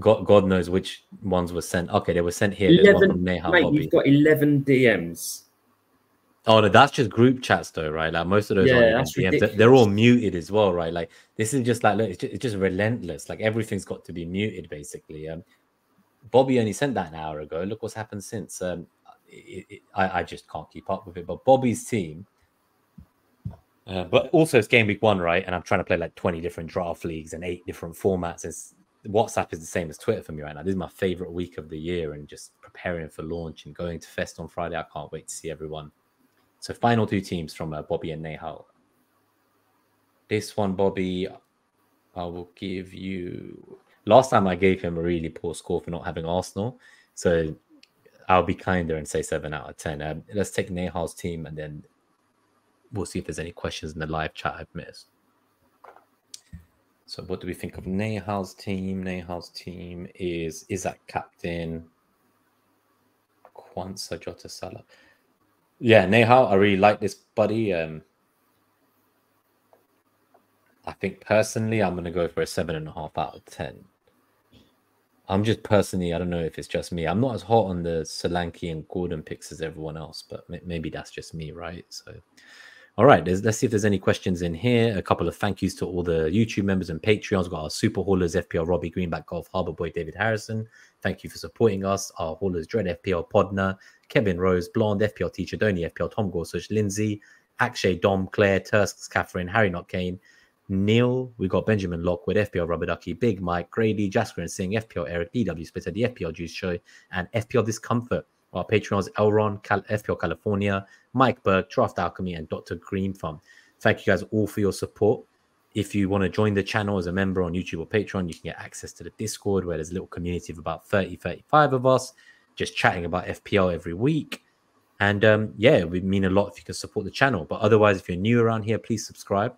God God knows which ones were sent. Okay, they were sent here. There's one 11, from Neha mate, you've got 11 DMs. Oh no, that's just group chats though, right? Like most of those Yeah, that's DMs. They're- They're all muted as well, right? Like this is just like look, it's just, it's just relentless. Like everything's got to be muted basically. Um, Bobby only sent that an hour ago. Look what's happened since. Um, it, it, I, I just can't keep up with it. But Bobby's team. Uh, but also it's game week one, right? And I'm trying to play like 20 different draft leagues and eight different formats. It's WhatsApp is the same as Twitter for me right now. This is my favorite week of the year and just preparing for launch and going to Fest on Friday. I can't wait to see everyone. So final two teams from uh, Bobby and Nehal. This one, Bobby, I will give you. Last time I gave him a really poor score for not having Arsenal, so I'll be kinder and say seven out of ten. Um, let's take Nehal's team, and then we'll see if there's any questions in the live chat I've missed. So, what do we think of Nehal's team? Nehal's team is is that captain Quansah Jota Salah. Yeah, Nehal, I really like this buddy. Um, I think personally, I'm to go for a seven and a half out of ten. I'm just personally, I don't know if it's just me. I'm not as hot on the Solanke and Gordon picks as everyone else, but may- maybe that's just me, right? So, all right, let's see if there's any questions in here. A couple of thank yous to all the YouTube members and Patreons. We've got our super haulers, FPL Robbie Greenback, Golf Harbor Boy, David Harrison, Thank you for supporting us. Our Haulers Dread FPL Podner, Kevin Rose, Blonde, FPL Teacher, Donny, FPL Tom Gorsuch, Lindsay, Akshay, Dom, Claire, Tursks, Catherine, Harry Not Kane, Neil, we got Benjamin Lockwood, FPL Rubber Ducky, Big Mike, Grady, Jasper and Singh, FPL Eric, DW Splitter, the FPL Juice Show, and FPL Discomfort. Our patrons Elron, Cal- FPL California, Mike Berg, Draft Alchemy, and Dr. Green Farm. Thank you guys all for your support. If you want to join the channel as a member on YouTube or Patreon, you can get access to the Discord where there's a little community of about 30, 35 of us just chatting about FPL every week. And um, yeah, it would mean a lot if you can support the channel. But otherwise, if you're new around here, please subscribe.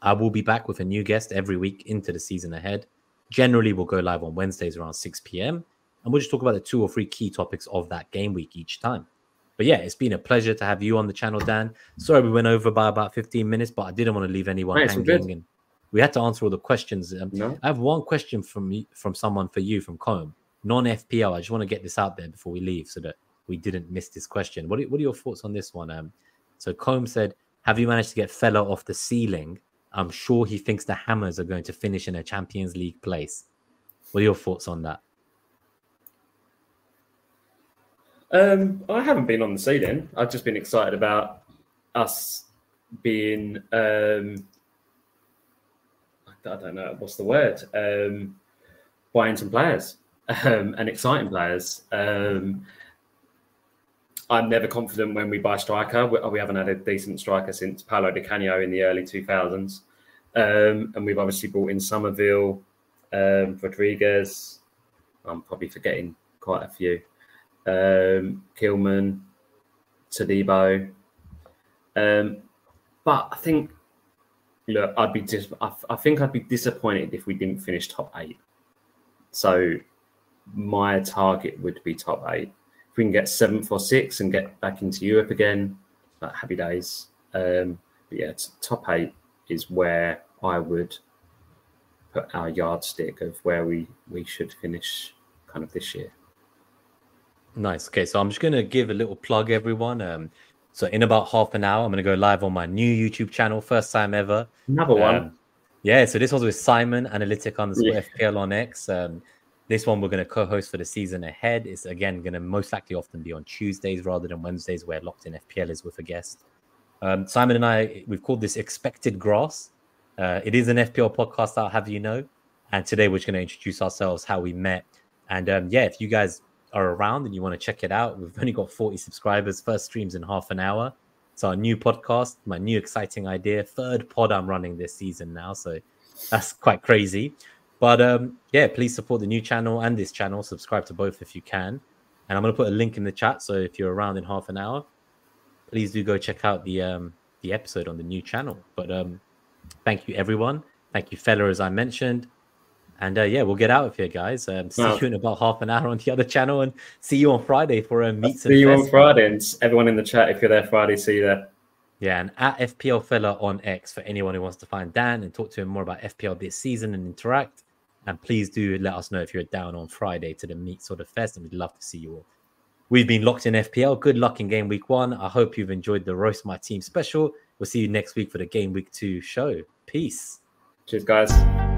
I will be back with a new guest every week into the season ahead. Generally, we'll go live on Wednesdays around 6 p.m. And we'll just talk about the two or three key topics of that game week each time. But yeah, it's been a pleasure to have you on the channel, Dan. Sorry we went over by about 15 minutes, but I didn't want to leave anyone hanging. And we had to answer all the questions. Um, No. I have one question from from someone for you from Combe, non FPL. I just want to get this out there before we leave so that we didn't miss this question. What are, what are your thoughts on this one? Um, so Combe said, "Have you managed to get Fella off the ceiling? I'm sure he thinks the Hammers are going to finish in a Champions League place. What are your thoughts on that? Um, I haven't been on the ceiling. I've just been excited about us being. Um, I don't know what's the word. Um, buying some players um, and exciting players. Um, I'm never confident when we buy striker. We, we haven't had a decent striker since Paolo Di Canio in the early 2000s, um, and we've obviously brought in Summerville, um, Rodriguez. I'm probably forgetting quite a few um, Kilman, Todibo. Um, but I think, look, I'd be just, I think I'd be disappointed if we didn't finish top eight. So my target would be top eight. If we can get seventh or sixth and get back into Europe again, like happy days. Um, but yeah, top eight is where I would put our yardstick of where we, we should finish kind of this year. Nice. Okay, so I'm just gonna give a little plug, everyone. Um, so in about half an hour, I'm gonna go live on my new YouTube channel, first time ever. Another one. Um, yeah, so this was with Simon, Analytic underscore Yeah. FPL on X. Um, this one we're going to co-host for the season ahead. It's again going to most likely often be on Tuesdays rather than Wednesdays, where Locked In FPL is with a guest. Um, Simon and I, we've called this Expected Grass. Uh, it is an FPL podcast, I'll have you know. And today we're just going to introduce ourselves, how we met. And um, yeah, if you guys are around and you want to check it out, we've only got 40 subscribers, first streams in half an hour. It's our new podcast, my new exciting idea, third pod I'm running this season now. So that's quite crazy. But um, yeah, please support the new channel and this channel. Subscribe to both if you can. And I'm going to put a link in the chat. So if you're around in half an hour, please do go check out the um, the episode on the new channel. But um, thank you, everyone. Thank you, fella, as I mentioned. And uh, yeah, we'll get out of here, guys. Um, see Wow. you in about half an hour on the other channel, and see you on Friday for a meets and See you on Friday, and everyone in the chat, if you're there Friday, see you there. Yeah, and at FPL Fella on X for anyone who wants to find Dan and talk to him more about FPL this season and interact. And please do let us know if you're down on Friday to the Meet Sort of Fest, and we'd love to see you all. We've been locked in FPL. Good luck in game week one. I hope you've enjoyed the Roast My Team special. We'll see you next week for the game week two show. Peace. Cheers, guys.